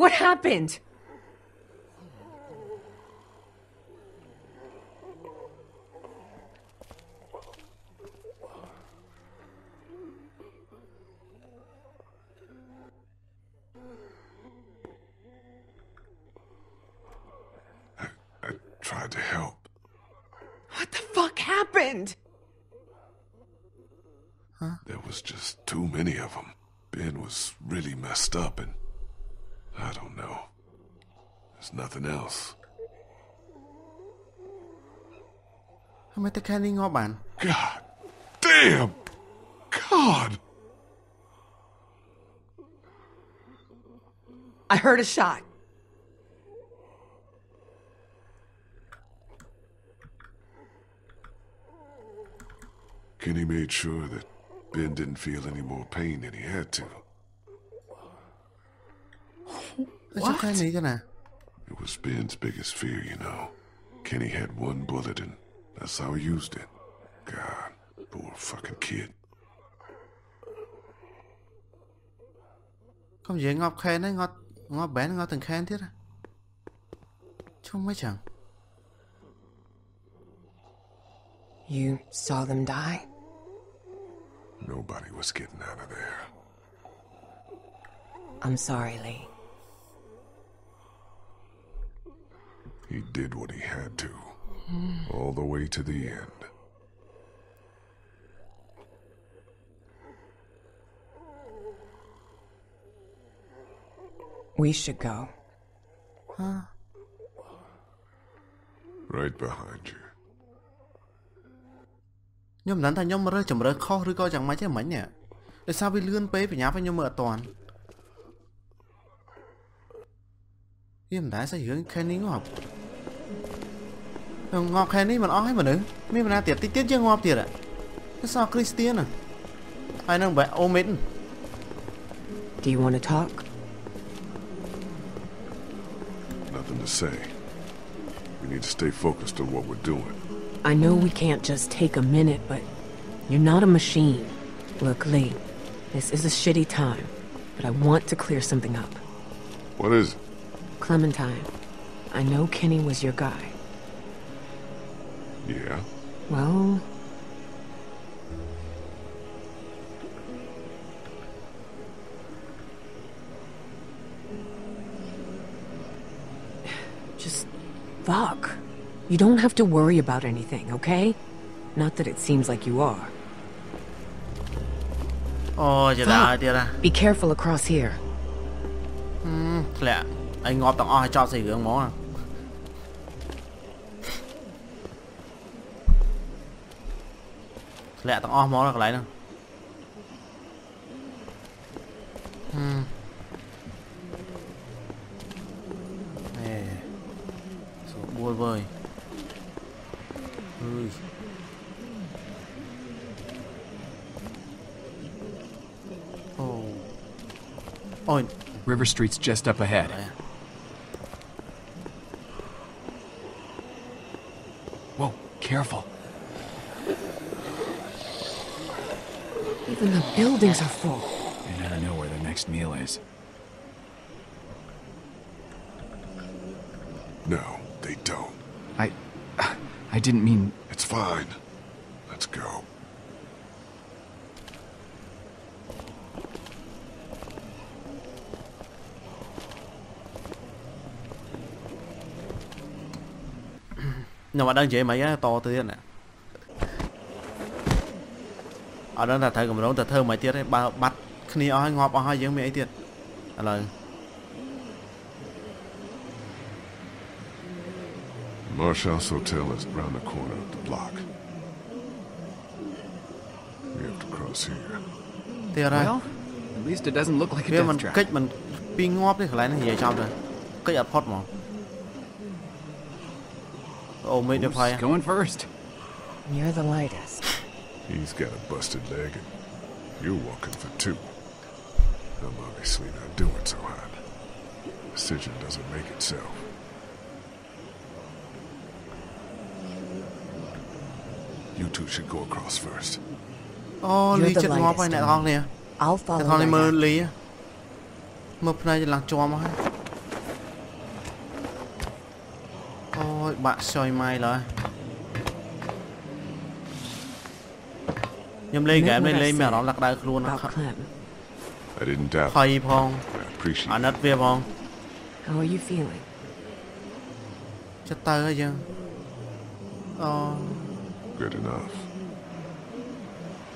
What happened? I tried to help. What the fuck happened? There was just too many of them. Ben was really messed up, and I don't know. There's nothing else. Mete Canning man? God damn! God! I heard a shot. Kenny made sure that Ben didn't feel any more pain than he had to. What? It was Ben's biggest fear, you know. Kenny had one bullet and that's how he used it. God, poor fucking kid. Không dễ Ngọc khen đấy, Ngọc, Ngọc bé Ngọc từng khen thiết à. Chứ không chẳng. You saw them die? Nobody was getting out of there. I'm sorry, Lee. He did what he had to. All the way to the end. We should go. Right behind you. ខ្ញុំមិនដឹងថាខ្ញុំរើសជំរើសខុសឬក៏យ៉ាងម៉េចទេមិញនេះដោយសារវាលឿនពេកបញ្ញាប់ខ្ញុំមើលអត់តាន់វាមិនដែរសាច់រឿងខែនេះ ងាប់ខ្ញុំងាប់ខែនេះមិនអស់ហើយមនុស្សមានបណ្ណាទៀតតិចទៀតយើងងាប់ទៀតគឺសោះគ្រីស្ទៀនហើយនឹងបែអូមីត Do you want to talk? Nothing to say. We need to stay focused on what we're doing. I know we can't just take a minute, but you're not a machine. Look, Lee, this is a shitty time, but I want to clear something up. What is it? Clementine, I know Kenny was your guy. Yeah. Well. Just fuck. You don't have to worry about anything, okay? Not that it seems like you are. Oh, yeah, yeah. Be careful across here. Ừ, lẹ. I ngọt tặng o hay cho gì? ធ្លាក់ទាំងអស់ហ្មងកន្លែងហ្នឹងហឹមអេសួរបួលវើយអើយអូអូយ River Street's just up ahead. Meal is. No, they don't. I. I didn't mean. It's fine. Let's go. nhưng mà đang dễ mấy á to tới nè ở đó là thời cầm đống từ thơ mấy tiết ấy ba bắt khi ở hai ngọt ở hai giống mấy ấy tiết lời Marshall's Hotel is around the corner of the block. We have to cross here. tiết Well, at least it doesn't look like a death trap. kích mình pi ngóp đi lại nó về trong rồi kích ở phốt mà ô mấy đứa phải going first? You're the lightest. He's got a busted leg, and you're walking for two. I'm obviously not doing so hot. Decision doesn't make itself. You two should go across first. ô You're lý the chết ngóp hay lightest nè one. I'll follow thon này right mơ after. lý á mơ này là chom á ôi bạn soi mai rồi nhưng lên cái em lên lên mèo nó lạc đai luôn á About Clem. I didn't doubt. Thầy Phong. I appreciate. Anh ít với Phong. How are you feeling? Chết tơ hết chưa? Ờ. Good enough.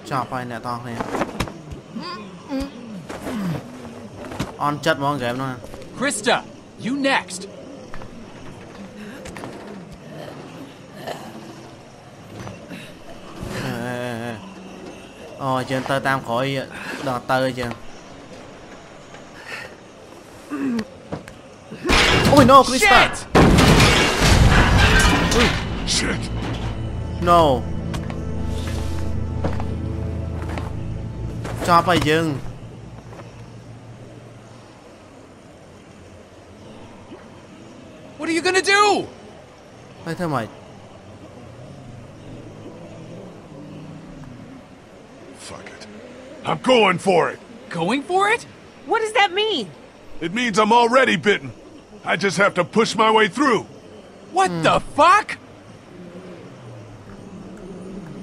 Chào phải nè to nè. On chat món game nó. Krista, you next. Ôi, trên tơ tam khỏi đò tơ chưa? No, please stop. Shit. No. Cho ไปយើង What are you going to do? ไปทำไม Fuck it. I'm going for it. Going for it? What does that mean? It means I'm already bitten. I just have to push my way through. What the fuck?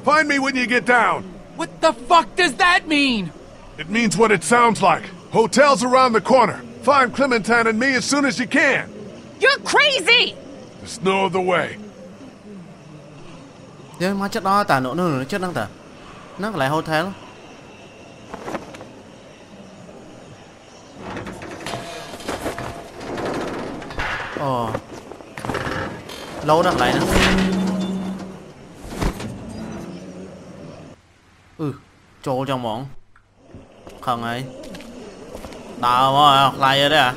Find me when you get down. What the fuck does that mean? It means what it sounds like. Hotel's around the corner. Find Clementine and me as soon as you can. You're crazy! There's no other way. Chứ má chết đó tà nổ nữa nó chết năng tà Nó lại hotel Ồ Lâu đó, lại nữa Ừ Chỗ trong món Khẩn ấy Đào mà lại rồi đấy à?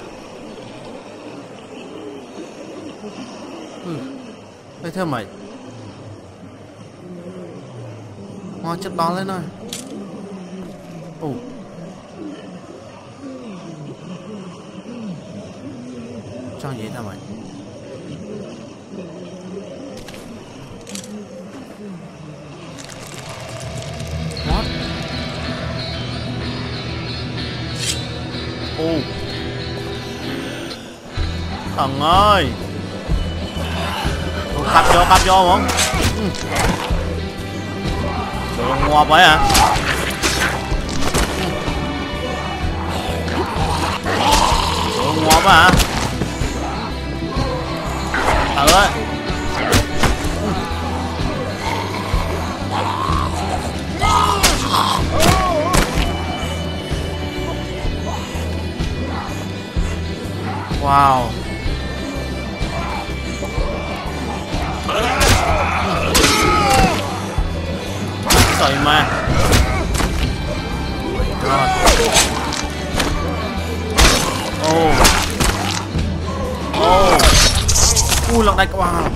Ừ Ê, thế mày. Ngon chất đó lên rồi Ồ Cho vậy thôi mày What? Ồ Thần ơi Ồ, Cặp vô, cặp vô không? Đồ ngoa vậy hả? Đồ ngoa vậy hả? Wow Ui lần đây wow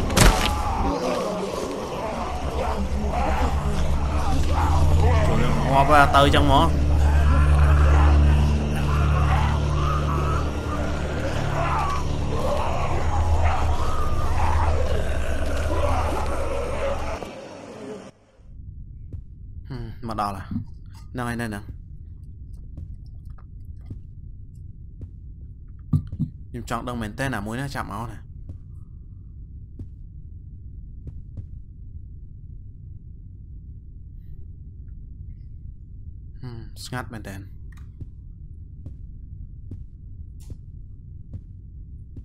hoa ba tư trong mỏ. Hmm, mà đó là Nâng này nè. Nhưng chọn đông mình tên là muối nó chạm máu này ស្ងាត់មែនតើ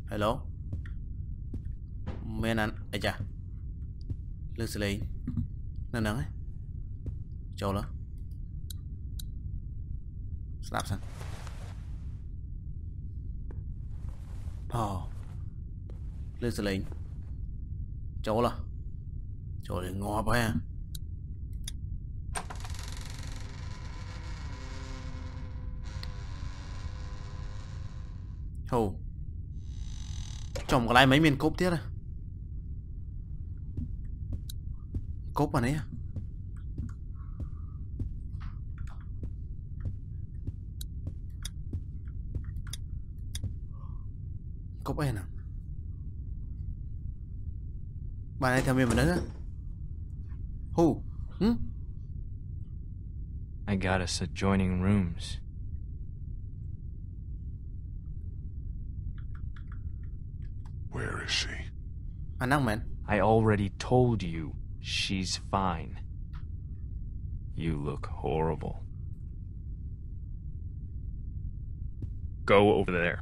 Hello មានអានអីចាលើសលេងនៅហ្នឹងឯងចូលហ៎ស្ដាប់សិនអូលើសលេងចូលហ៎ចូលឲ្យងាប់ហើយ thù. Chồng Trồng lại mấy miền cốp tiết à Cốp vào đấy à? Cốp em à Bà này theo miền vào đấy á. Hù Hmm? I got us adjoining rooms. Anh năng mệnh I already told you she's fine. You look horrible. Go over there.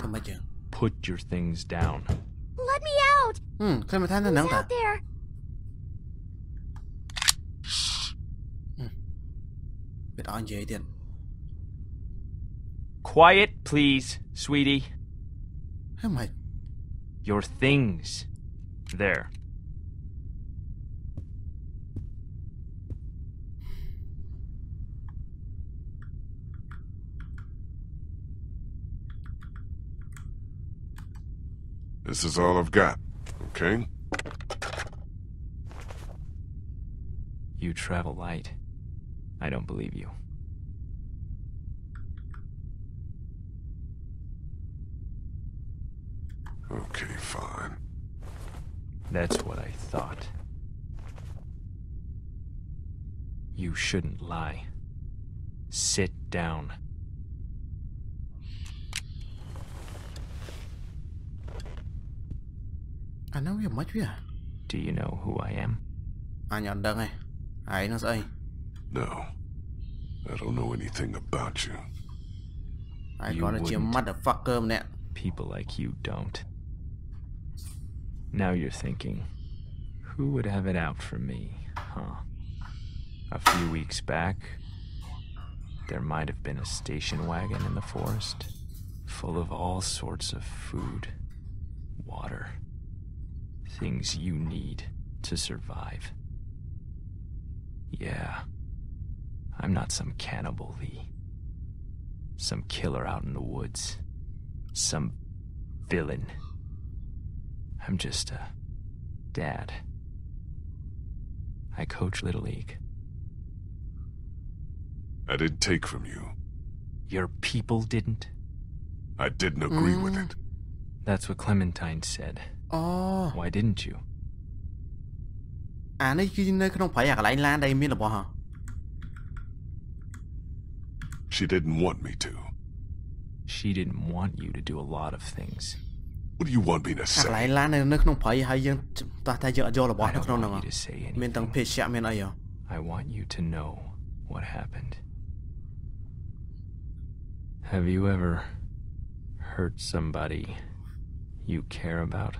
Thôi mấy Put your things down. Let me out! Ừ, khi mà thấy nó Who's nắng ta out there? Biết on dễ tiền Quiet, please, sweetie. Thế mày Your things. There. This is all I've got. Okay? You travel light. I don't believe you. Okay, fine. That's what I thought. You shouldn't lie. Sit down. À nói gì mấy à? Do you know who I am? À nhận đơn này. Ấy nó sao? No. I don't know anything about you. Ai You có là chiếm wouldn't. motherfucker mà nè. People like you don't. Now you're thinking, who would have it out for me, huh? A few weeks back, there might have been a station wagon in the forest, full of all sorts of food, water, things you need to survive. Yeah, I'm not some cannibal, Lee. Some killer out in the woods. Some villain. I'm just a dad. I coach Little League. I didn't take from you. Your people didn't? I didn't agree with it. Mm. That's what Clementine said. Ồ. Why didn't you? À nơi kia nơi không phải à cái lại lan đây miên là bỏ hả? She didn't want me to. She didn't want you to do a lot of things. What do you want me to À cái say? lại lan này nơi không phải hay dân ta ta giờ do là I don't want you to say anything. tăng phê xạ miên ấy à? I want you to know what happened. Have you ever hurt somebody you care about?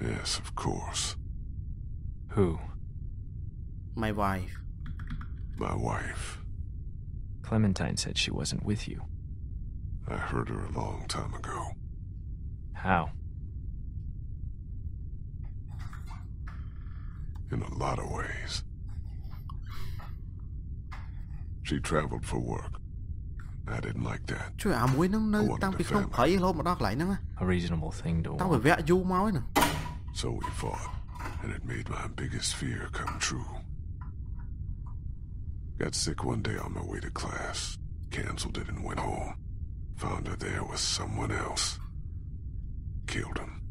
Yes, of course. Who? My wife. My wife. Clementine said she wasn't with you. I heard her a long time ago. How? In a lot of ways. She traveled for work. I didn't like that. Chú à muối nó nơi tăng bị không phải lâu mà đó lại nữa. A reasonable thing to Tao phải vẽ du máu nè. So we fought, and it made my biggest fear come true. Got sick one day on my way to class. Canceled it and went home. Found her there with someone else. Killed him.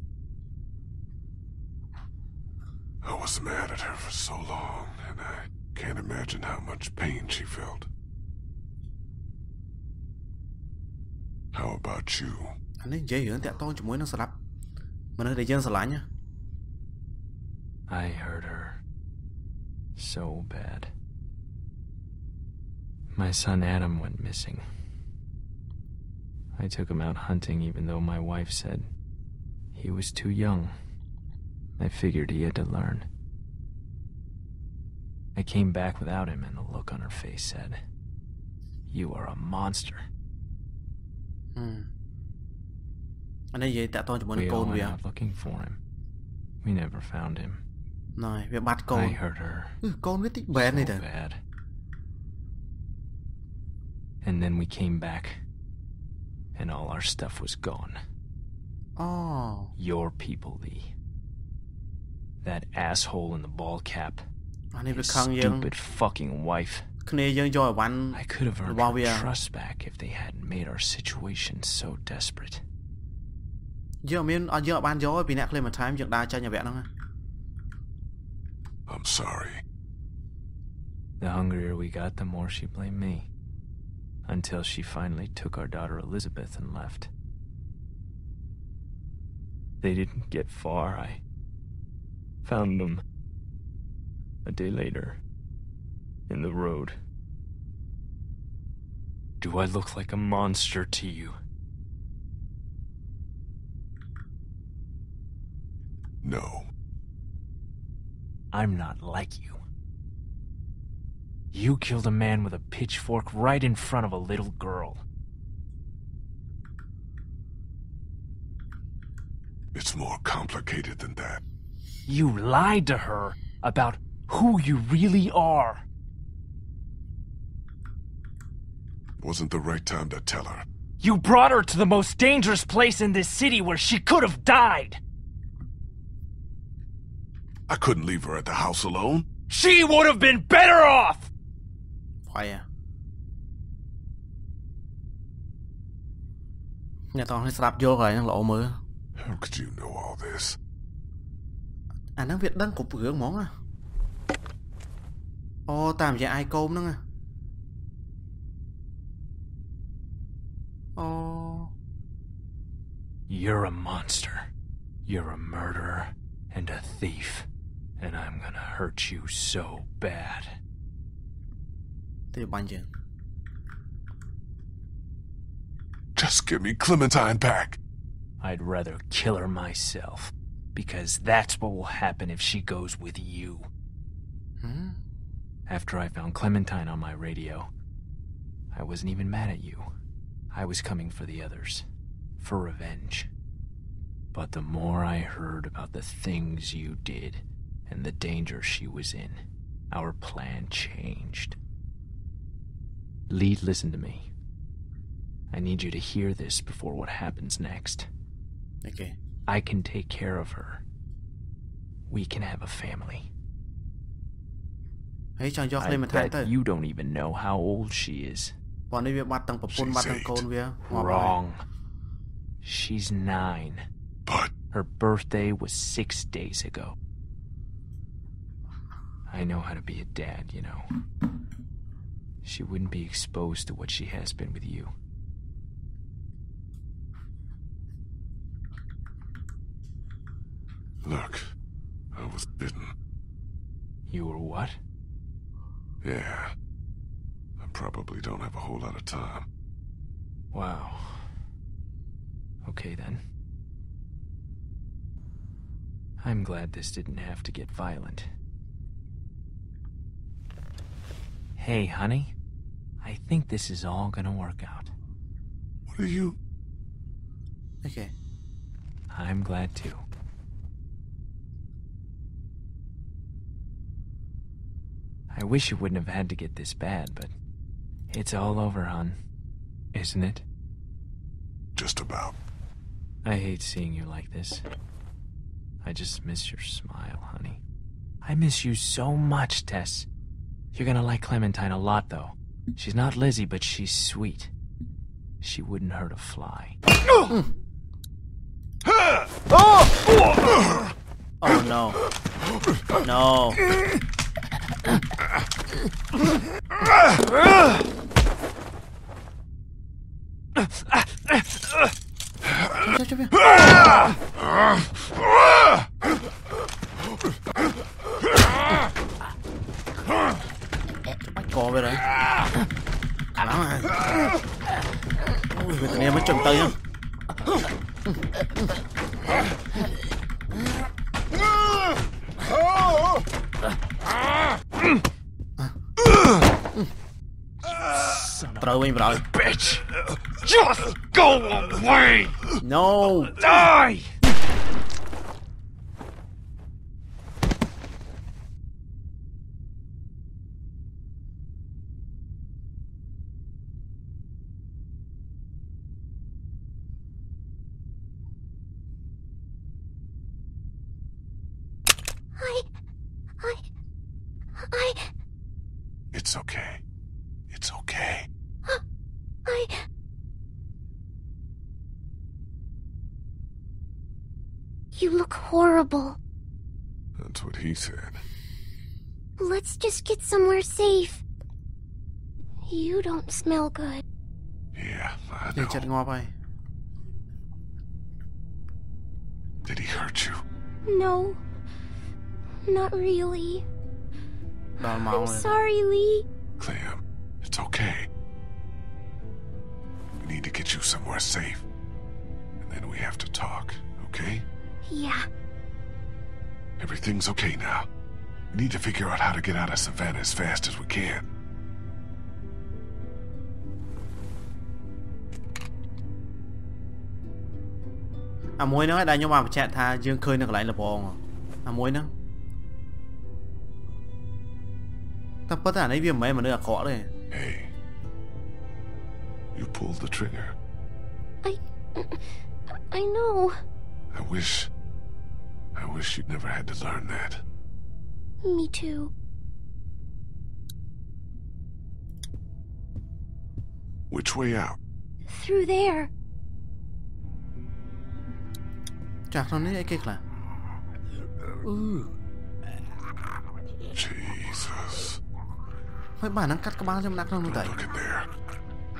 I was mad at her for so long, and I can't imagine how much pain she felt. How about you? Anh ấy dễ hiểu tẹo to cho muối nó sập. Mà nơi để dân sập lại nha. I hurt her. So bad. My son Adam went missing. I took him out hunting even though my wife said he was too young. I figured he had to learn. I came back without him, and the look on her face said, You are a monster. Hmm. Anh ấy dễ tẹo to cho muối We nó all went vậy. out looking for him. We never found him. Này, việc bắt I côn. hurt her. Ừ, Côn biết tích bèn này so bad. And then we came back, and all our stuff was gone. Ồ. Your people, Lee. That asshole in the ball cap. Anh ấy bị His khăng dân. stupid fucking wife. គ្នាយើងយកឲ្យវ៉ាន់ I could have earned របស់ her វា trust back if they hadn't made our situation so desperate. យើងអត់មានអត់យើងអត់បានយកទេពីអ្នក Clementine យើងដើរចេញឲ្យវគ្គហ្នឹងណា I'm sorry. The hungrier we got, the more she blamed me. Until she finally took our daughter Elizabeth and left. They didn't get far. I found them a day later in the road. Do I look like a monster to you? No. I'm not like you. You killed a man with a pitchfork right in front of a little girl. It's more complicated than that. You lied to her about who you really are. Wasn't the right time to tell her. You brought her to the most dangerous place in this city where she could have died. I couldn't leave her at the house alone. She would have been better off. Phải à អ្នកតោះនេះស្ដាប់យល់កន្លែងហ្នឹងល្អមើល How could you know all this? អាហ្នឹងវាដឹងគ្រប់រឿងហ្មងណាអូតាមរយៈអាយកូមហ្នឹងណាអូ You're a monster. You're a murderer and a thief. And I'm gonna hurt you so bad. Just give me Clementine back. I'd rather kill her myself, because that's what will happen if she goes with you. Hmm? After I found Clementine on my radio, I wasn't even mad at you. I was coming for the others, for revenge. But the more I heard about the things you did and the danger she was in, our plan changed. Lee, listen to me. I need you to hear this before what happens next. Okay. I can take care of her. We can have a family. I bet you don't even know how old she is. She's eight. Wrong. She's nine. But her birthday was six days ago. I know how to be a dad, you know. She wouldn't be exposed to what she has been with you. look, I was bitten. You were what? Yeah. I probably don't have a whole lot of time. Wow. Okay then. I'm glad this didn't have to get violent. Hey, honey. I think this is all gonna work out. What are you? Okay. I'm glad too. I wish it wouldn't have had to get this bad, but it's all over, hon. Isn't it? Just about. I hate seeing you like this. I just miss your smile, honey. I miss you so much, Tess. You're gonna like Clementine a lot, though. She's not Lizzie, but she's sweet. She wouldn't hurt a fly. Oh no. No. Cò về rồi Lắm à Ui, người ta nghe mới chừng tay á Trời ơi, rồi Bitch! Just go away! No Die! I. I. I. It's okay. It's okay. I. You look horrible. That's what he said. Let's just get somewhere safe. You don't smell good. Yeah, I Đi chết know. ngọt rồi Did he hurt you? No. Not really. I'm sorry, Lee. Clem, it's okay. We need to get you somewhere safe. And then we have to talk, okay? Yeah. Everything's okay now. We need to figure out how to get out of Savannah as fast as we can. Àមួយហ្នឹងឯងដែលខ្ញុំបានបញ្ជាក់ថាយើងឃើញនៅកន្លែងលបងអាមួយហ្នឹងតែប៉ុន្តែអានេះវាមិនមែនមនុស្សអាក្រក់ទេ Hey. You pulled the trigger. I. I know. I wish. wish you'd never had to learn that. Me too. Which way out? Through there. Ooh. Jesus. May bạn đang cắt cái nó?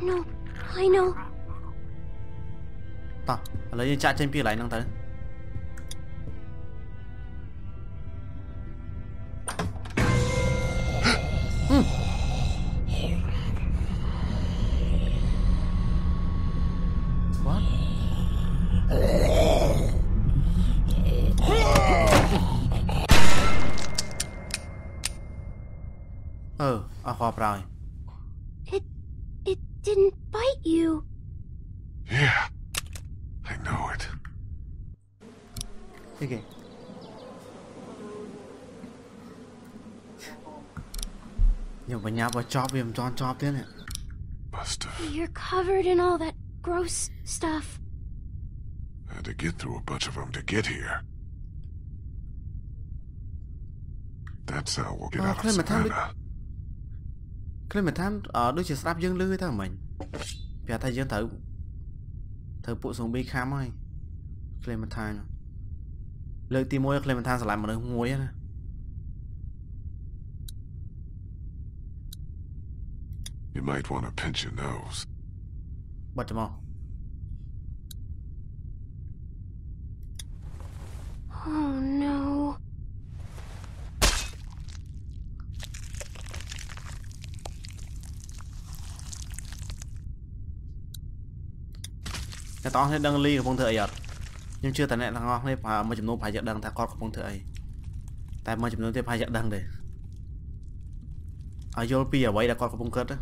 No, I know. Ta, lấy chạy trên pia lại năng tới. up rồi. It it didn't bite you. Yeah. I know it. Okay. Yo, but now what chop we have in it? Buster. You're covered in all that gross stuff. I had to get through a bunch of them to get here. That's how we'll get oh, out of Savannah. គ្លិមិនថាអឺដូចជាស្ដាប់យើងលឺទៅមិញប្រាប់ថាយើងត្រូវត្រូវពួក zombie ខាំហើយគ្លិមិនថាលើកទី1គ្លិមិនថាស្រឡាញ់មនុស្សមួយណា You might want to pinch your nose. បិទទៅមក Oh no. អ្នកទាំងអស់គ្នាដឹងលីកំពុងធ្វើអីអត់ខ្ញុំជឿតែអ្នកទាំងអស់គ្នាប្រហែលមួយចំនួនប្រហែលជាដឹងថាគាត់កំពុងធ្វើអីតែមួយចំនួនទៀតប្រហែលជាដឹងទេឲ្យយល់ពីអ្វីដែលគាត់កំពុងគិតណា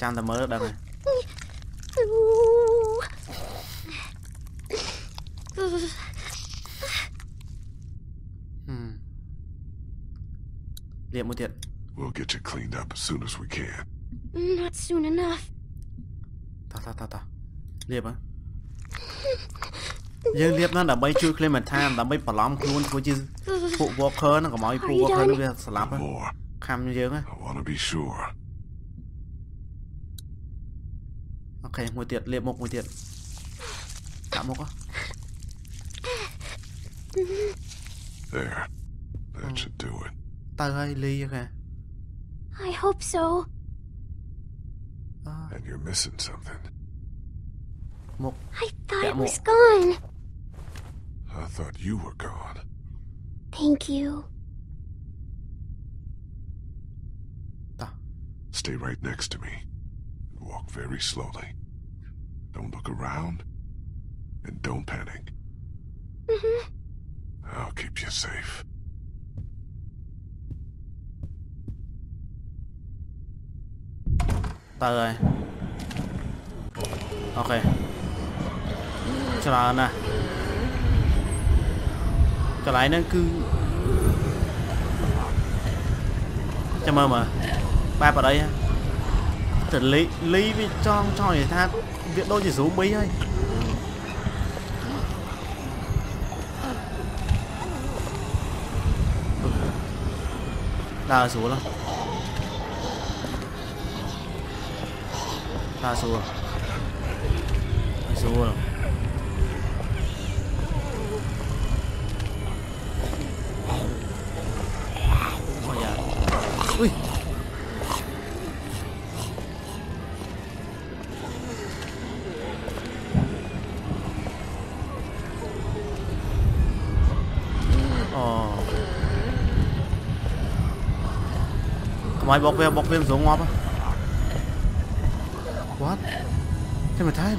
ចាំតែមើលដឹងហើយហឹមលាបមួយទៀត We'll get you cleaned up as soon as we can. Not soon enough. តោះតោះតោះតោះលាបហ៎យើងលាបហ្នឹងដើម្បីជួយ Clementine ដើម្បីបន្លំខ្លួនធ្វើជាពួក Walker ហ្នឹងកុំឲ្យពួក Are you Walker done? ហ្នឹងវាស្លាប់ហ៎ More. ខំយើងហ៎ I want to be sure. អូខេមួយទៀតលាបមុខមួយទៀតដាក់មុខហ៎ There. That should do it. ទៅហើយលីអូខេ I hope so. And you're missing something. មុខ I thought Yeah, it was well- gone. I thought you were gone. Thank you. Stay right next to me. Walk very slowly. Don't look around. And don't panic. Mhm. I'll keep you safe. Từ rồi. Ok. Cho lại nè. Cho lại nó cứ Cho mơ mà. Ba vào đây Thật lý Lý với cho cho người ta Viện đôi chỉ số mấy thôi. Đa số lắm. Azul. Azul. Olha. Ui. Oh. Mày bọc về bọc về xuống ngọp á. Clementine?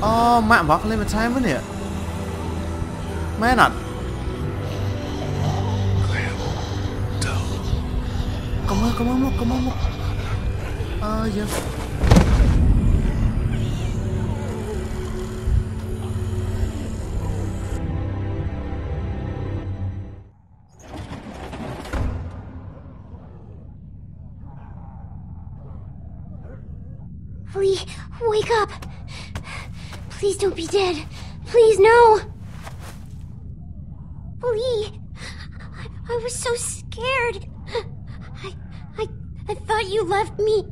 Ồ, mạng bọc Clementine với nè Mẹ nè Come on, come on, come on, look Ờ, dạ Lee, wake up! Please don't be dead. Please, no! Lee, I, I was so scared. I, I, I thought you left me.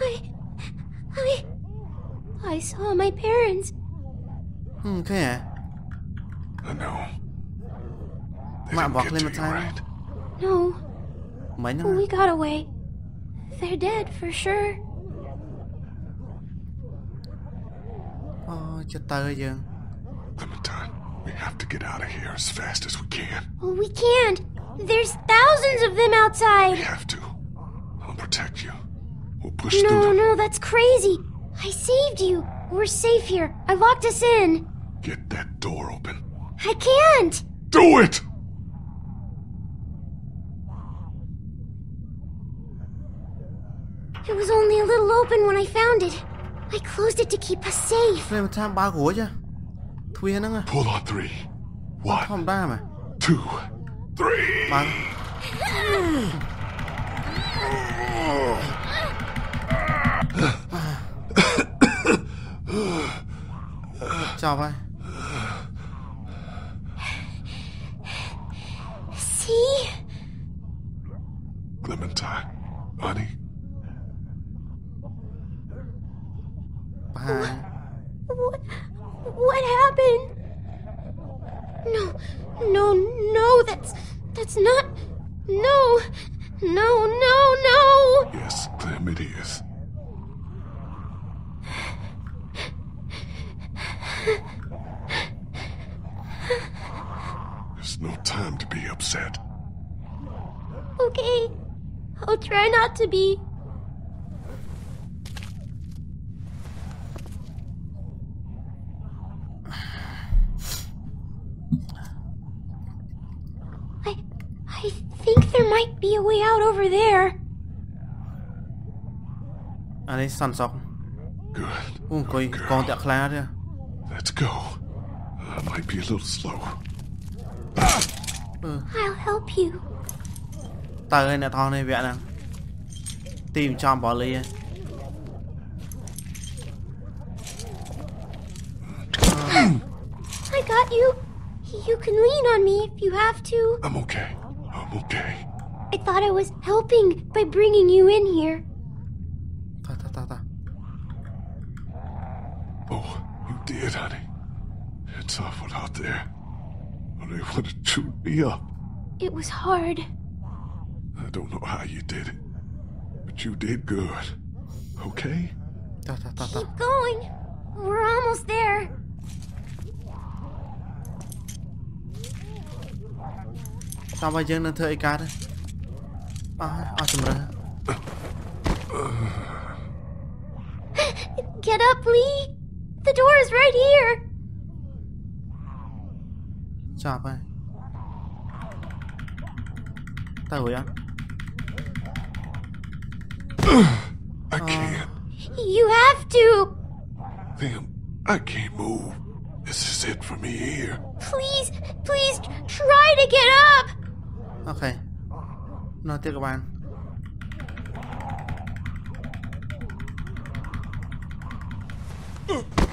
I, I, I saw my parents. Okay. thế à? I know. They Mạ didn't bỏ get lên to you, time. right? No, Mấy nó we got away. They're dead for sure. Clementine, we have to get out of here as fast as we can. Well, we can't. There's thousands of them outside. We have to. I'll protect you. We'll push through No, no, that's crazy. I saved you. We're safe here. I locked us in. Get that door open. I can't. Do it! It was only a little open when I found it. I closed it to keep us safe. Clementine ba của chứ. Thuiហ្នឹងà. Pull on three. One, ធម្មតាmà. two, three. Ba. Chào vai. See? Clementine, honey, Hai. What? What happened? No, no, no. That's that's not. No, no, no, no. yes, Clem, it is. There's no time to be upset. Okay, I'll try not to be. I I think there might be a way out over there. À đây. Good. Ủa. Let's go. That might be a little slow. I'll help you. Tờ này nè thon này. Tìm trong bỏ ly. I got you. You can lean on me if you have to. I'm okay. I'm okay. I thought I was helping by bringing you in here. Ta ta ta ta. Oh, you did, honey. It's awful out there. But they would have chewed me up. It was hard. I don't know how you did it, but you did good. Okay? Ta ta ta ta. Keep going. We're almost there. តាមឲ្យយើងនឹងធ្វើអីកើតទេអស់ហើយអស់ជំរឿ Get up, Lee. The door is right here. ចាប់ហើយទៅរួយអត់ I can't. You have to. Them, I can't move. This is it for me here. Please, please try to get up. Ok. Nó tiếp các bạn.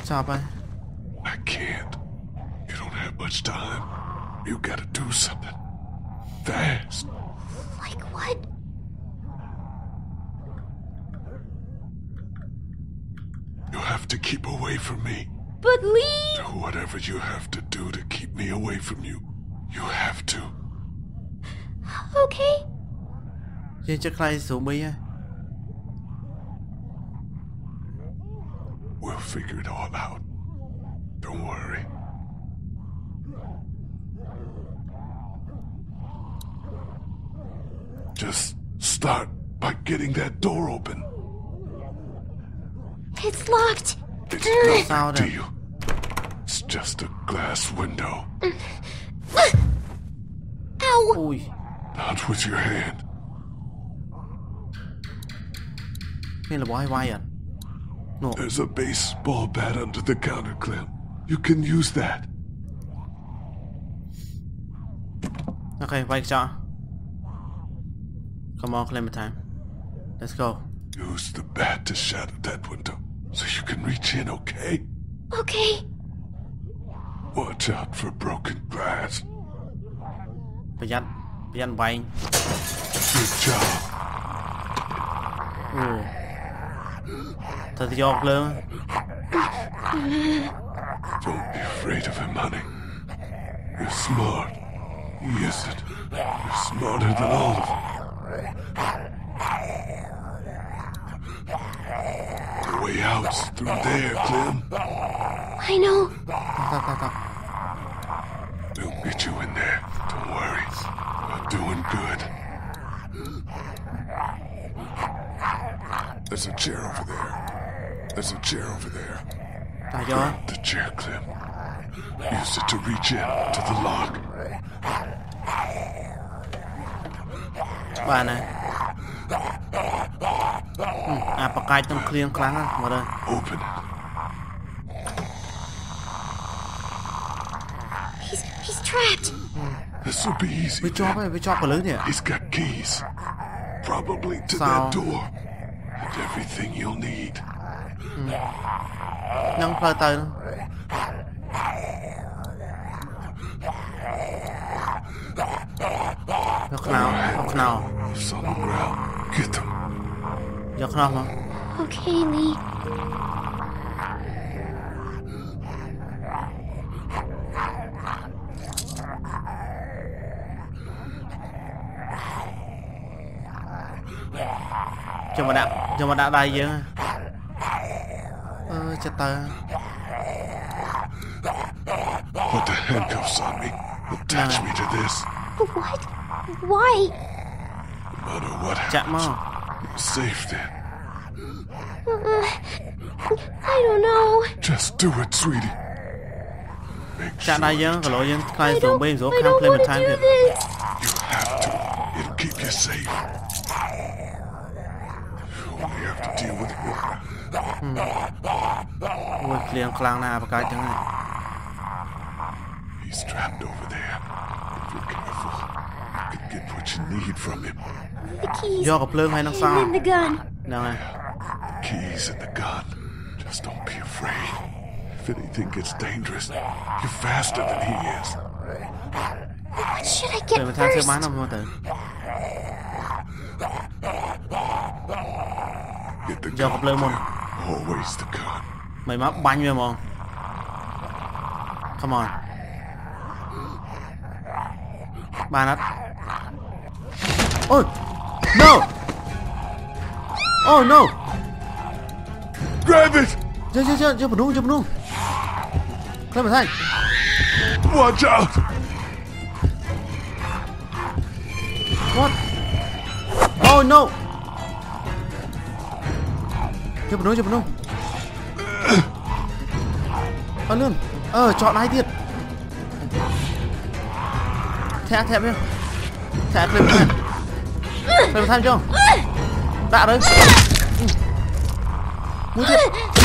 Stop it I can't. You don't have much time. You gotta do something Fast. Like what? You have to keep away from me. But leave. Do whatever you have to do to keep me away from you. You have to. Okay. Jej chắc lại số mấy? We'll figure it all out. Don't worry. Just start by getting that door open. It's locked. It's nothing to you. It's just a glass window. Ow! Not with your hand. Đây à? Uh, no. There's a baseball bat under the counter clamp. You can use that. Okay, wake up. Come on, Clementine. Let's go. Use the bat to shatter that window so you can reach in, okay? Okay. Watch out for broken glass. But yeah. យ័ត្ន ប្រយ័ត្នវែង Good job. អូទៅទៅយកភ្លើង Don't be afraid of him, honey. You're smart. Yes, it. You're smarter than all of them. The way out's through there, Clem. I know. តោះតោះតោះ They'll get you in there. good. There's a chair over there. There's a chair over there. Are you Grab the chair clip. Use it to reach in to the lock. Paano? Hmm, napakahit ng clue yung klangan. Wala. Open it. He's, he's trapped. This will be easy. He's got keys. Probably to that door. And everything you'll need. Nâng phơi tay nó. Giật nào. Get them. Okay, Lee. មកដាក់ចាំមកដាក់ដៃយើងអឺចិត្តទៅ Put the handcuffs on me. Attach me to this. What? Why? No matter what ចាក់មក happens, you're safe then. Uh, I don't know. Just do it, sweetie. Make ចាក់ sure ដៃយើងគីឡូយើងខ្លាយ I ស្រួល don't, បេងស្រួល I ខាង don't ផ្លេមិន want ថែម to ទៀត do this. ភ្លៀងខ្លាំងណាស់អាបកាយទាំងហ្នឹង He's trapped over there. If you're careful, you can get what you need from him. The keys. យកកំភ្លើងហើយនឹងសោ And then the gun. ហ្នឹងហើយ Keys and the gun. Just don't be afraid. If anything gets dangerous, you're faster than he is. What should I ភ្លេ get មិនថែមធ្វើបាន first? ណាមើលទៅ Get the Giờ gun. gặp Lương Môn. Always the gun. Mày má banh mày mong. Come on. Ba nát. Oh! No! Oh no! Grab it! Jangan, jangan, jangan, jangan penuh, jangan penuh. Climb behind. Watch out! What? Oh no! Jangan penuh, jangan penuh. Ờ, Ơ lươn Ờ chọn ai thiệt? Thẻ thẻ đi thẻ lên một thẹt Lên một thẹt chưa? Đạ đấy. Ừ. Mũi thiệt.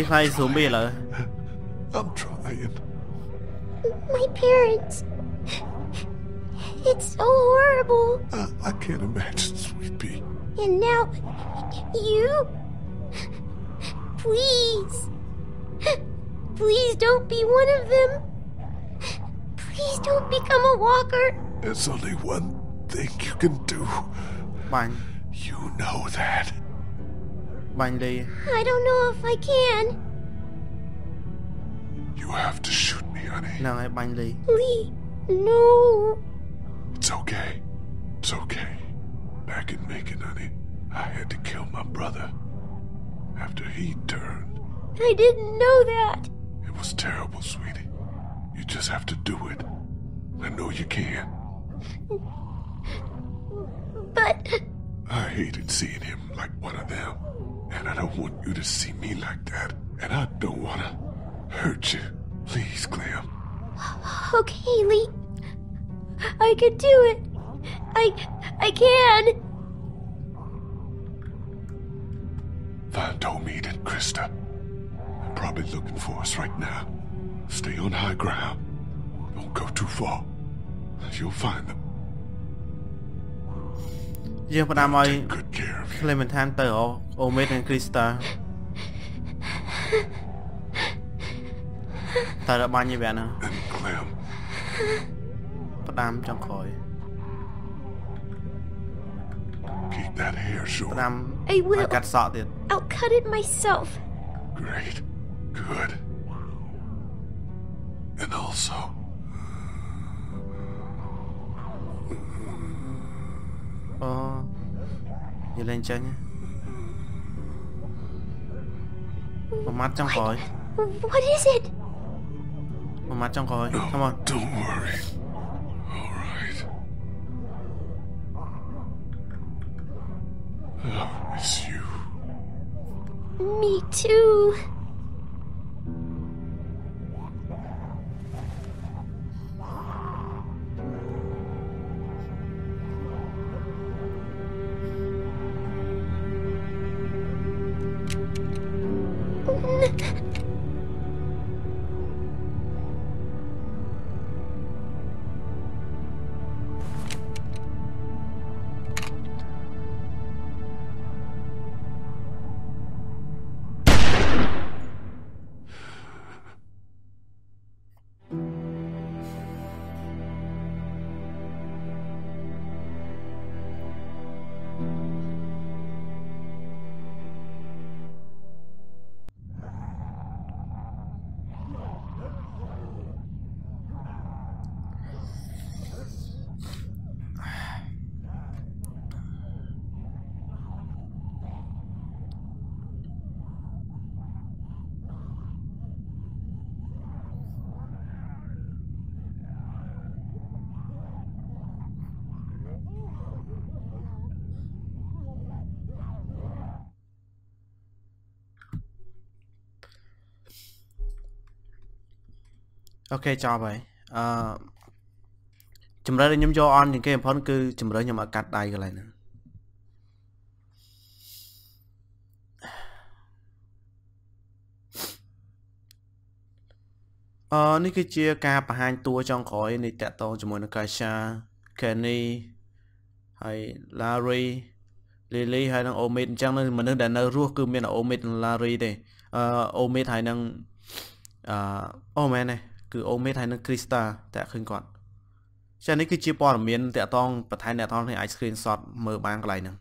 đi hay xuống I'm trying. My parents. It's so horrible. I can't imagine, sweetie. And now, you. Please. Please don't be one of them. Please don't become a walker. There's only one thing you can do. Mine. You know that blindly. I don't know if I can. You have to shoot me, honey. No, blindly. Lee, no. It's okay. It's okay. Back in Macon honey. I had to kill my brother after he turned. I didn't know that. It was terrible, sweetie. You just have to do it. I know you can. But. I hated seeing him like one of them. And I don't want you to see me like that. And I don't want to hurt you. Please, Clem. Okay, Lee. I can do it. I. I can. Vine told me that Christa probably looking for us right now. Stay on high ground. Don't go too far. You'll find them. យើងផ្ដាំឲ្យ Clementine ទៅអូមេតនិង Krista តើរបាញ់យីវាណា Clem ផ្ដាំចុងក្រោយ Keep that hair short ផ្ដាំ I will. កាត់សក់ទៀត I'll cut it myself. Great. Good. And also, Oh. o Jeleńcianie? Một mắt trong. What is it? Một mắt trong. No, Come on. Don't worry. All right. I miss you. Me too. OK ចប់ហើយអឺជំរឿនដែលខ្ញុំយកអនជាងគេបំផុតគឺជំរឿនខ្ញុំអត់កាត់ដៃកន្លែងហ្នឹងអឺនេះគឺជាការបង្ហាញតួចុងក្រោយនៃតកតងជាមួយនឹង Kasha Kenny ហើយ Larry Lily ហើយនិង Omid អញ្ចឹងនៅមនុស្សដែលនៅរស់គឺមាន Omid និង Larry ទេអឺ Omid ហើយនឹងអឺអូមែនទេ គឺ Omid ហើយនឹង Krista តាក់ឃើញគាត់ចានេះគឺជាព័ត៌មានតាក់តងបន្ថែមអ្នកថតនេះអាច screenshot មើលបានកន្លែងហ្នឹង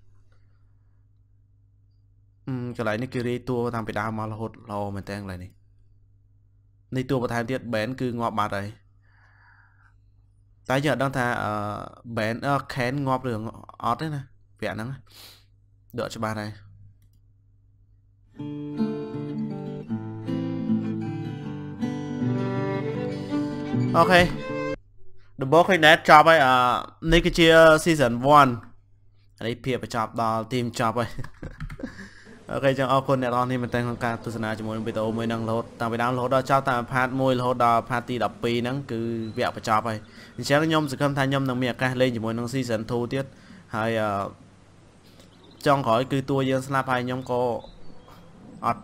អឺកន្លែងនេះគឺរាយតួតាំងពីដើមមករហូតល្អមែនតើកន្លែងនេះនេះតួបន្ថែមទៀត Ben គឺងាប់បាត់ហើយតែយើងអត់ដឹងថាអឺ Ben អឺ Ken ងាប់ឬអត់ទេណាពាក្យហ្នឹងដកច្បាស់ដែរ អូខេដំបូងឃើញដែរចប់ហើយអឺនេះគឺជា season 1នេះភាពបញ្ចប់ដល់ទីមចប់ហើយអូខេចឹងអរគុណអ្នកនរនេះមែនតើក្នុងការទស្សនាជាមួយនឹងវីដេអូមួយហ្នឹងរហូតតាំងពីដើមរហូតដល់ចប់តាម part 1រហូតដល់ part ទី12ហ្នឹងគឺវគ្គបញ្ចប់ហើយអញ្ចឹងខ្ញុំសង្ឃឹមថាខ្ញុំនឹងមានឱកាសលេងជាមួយនឹង season 2ទៀតហើយអឺចុងក្រោយគឺតួយើងស្លាប់ហើយខ្ញុំក៏អត់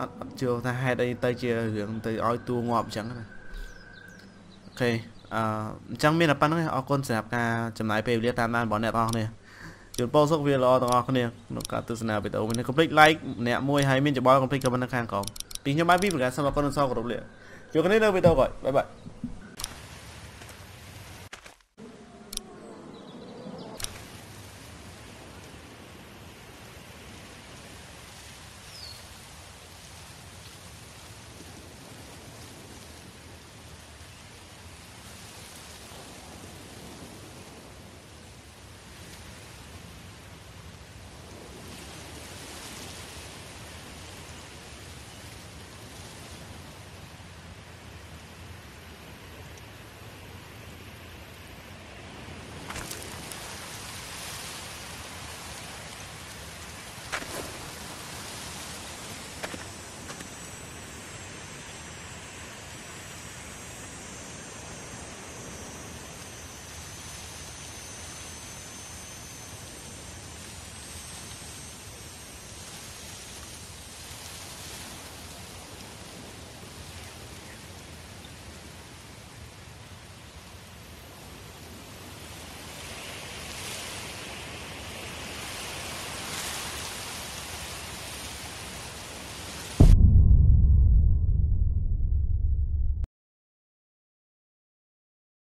អត់អត់ជឿថាហេតុអីទៅជារឿងទៅឲ្យតួងាប់អញ្ចឹងណាអូខេអឺអញ្ចឹងមានតែប៉ុណ្្នឹងអរគុណសម្រាប់ការចំណាយពេលវេលាតាមដានរបស់អ្នកទាំងអស់គ្នាជូនពរសុខវាល្អទាំងអស់គ្នាក្នុងការទស្សនាវីដេអូនេះកុំភ្លេច like ម្នាក់មួយហើយមានច្បល់កុំភ្លេច comment នៅខាងក្រោមពីខ្ញុំបាយពីប្រកាសសូមអរគុណនិងសូមគោរពលាជួបគ្នានៅវីដេអូក្រោយបាយបាយ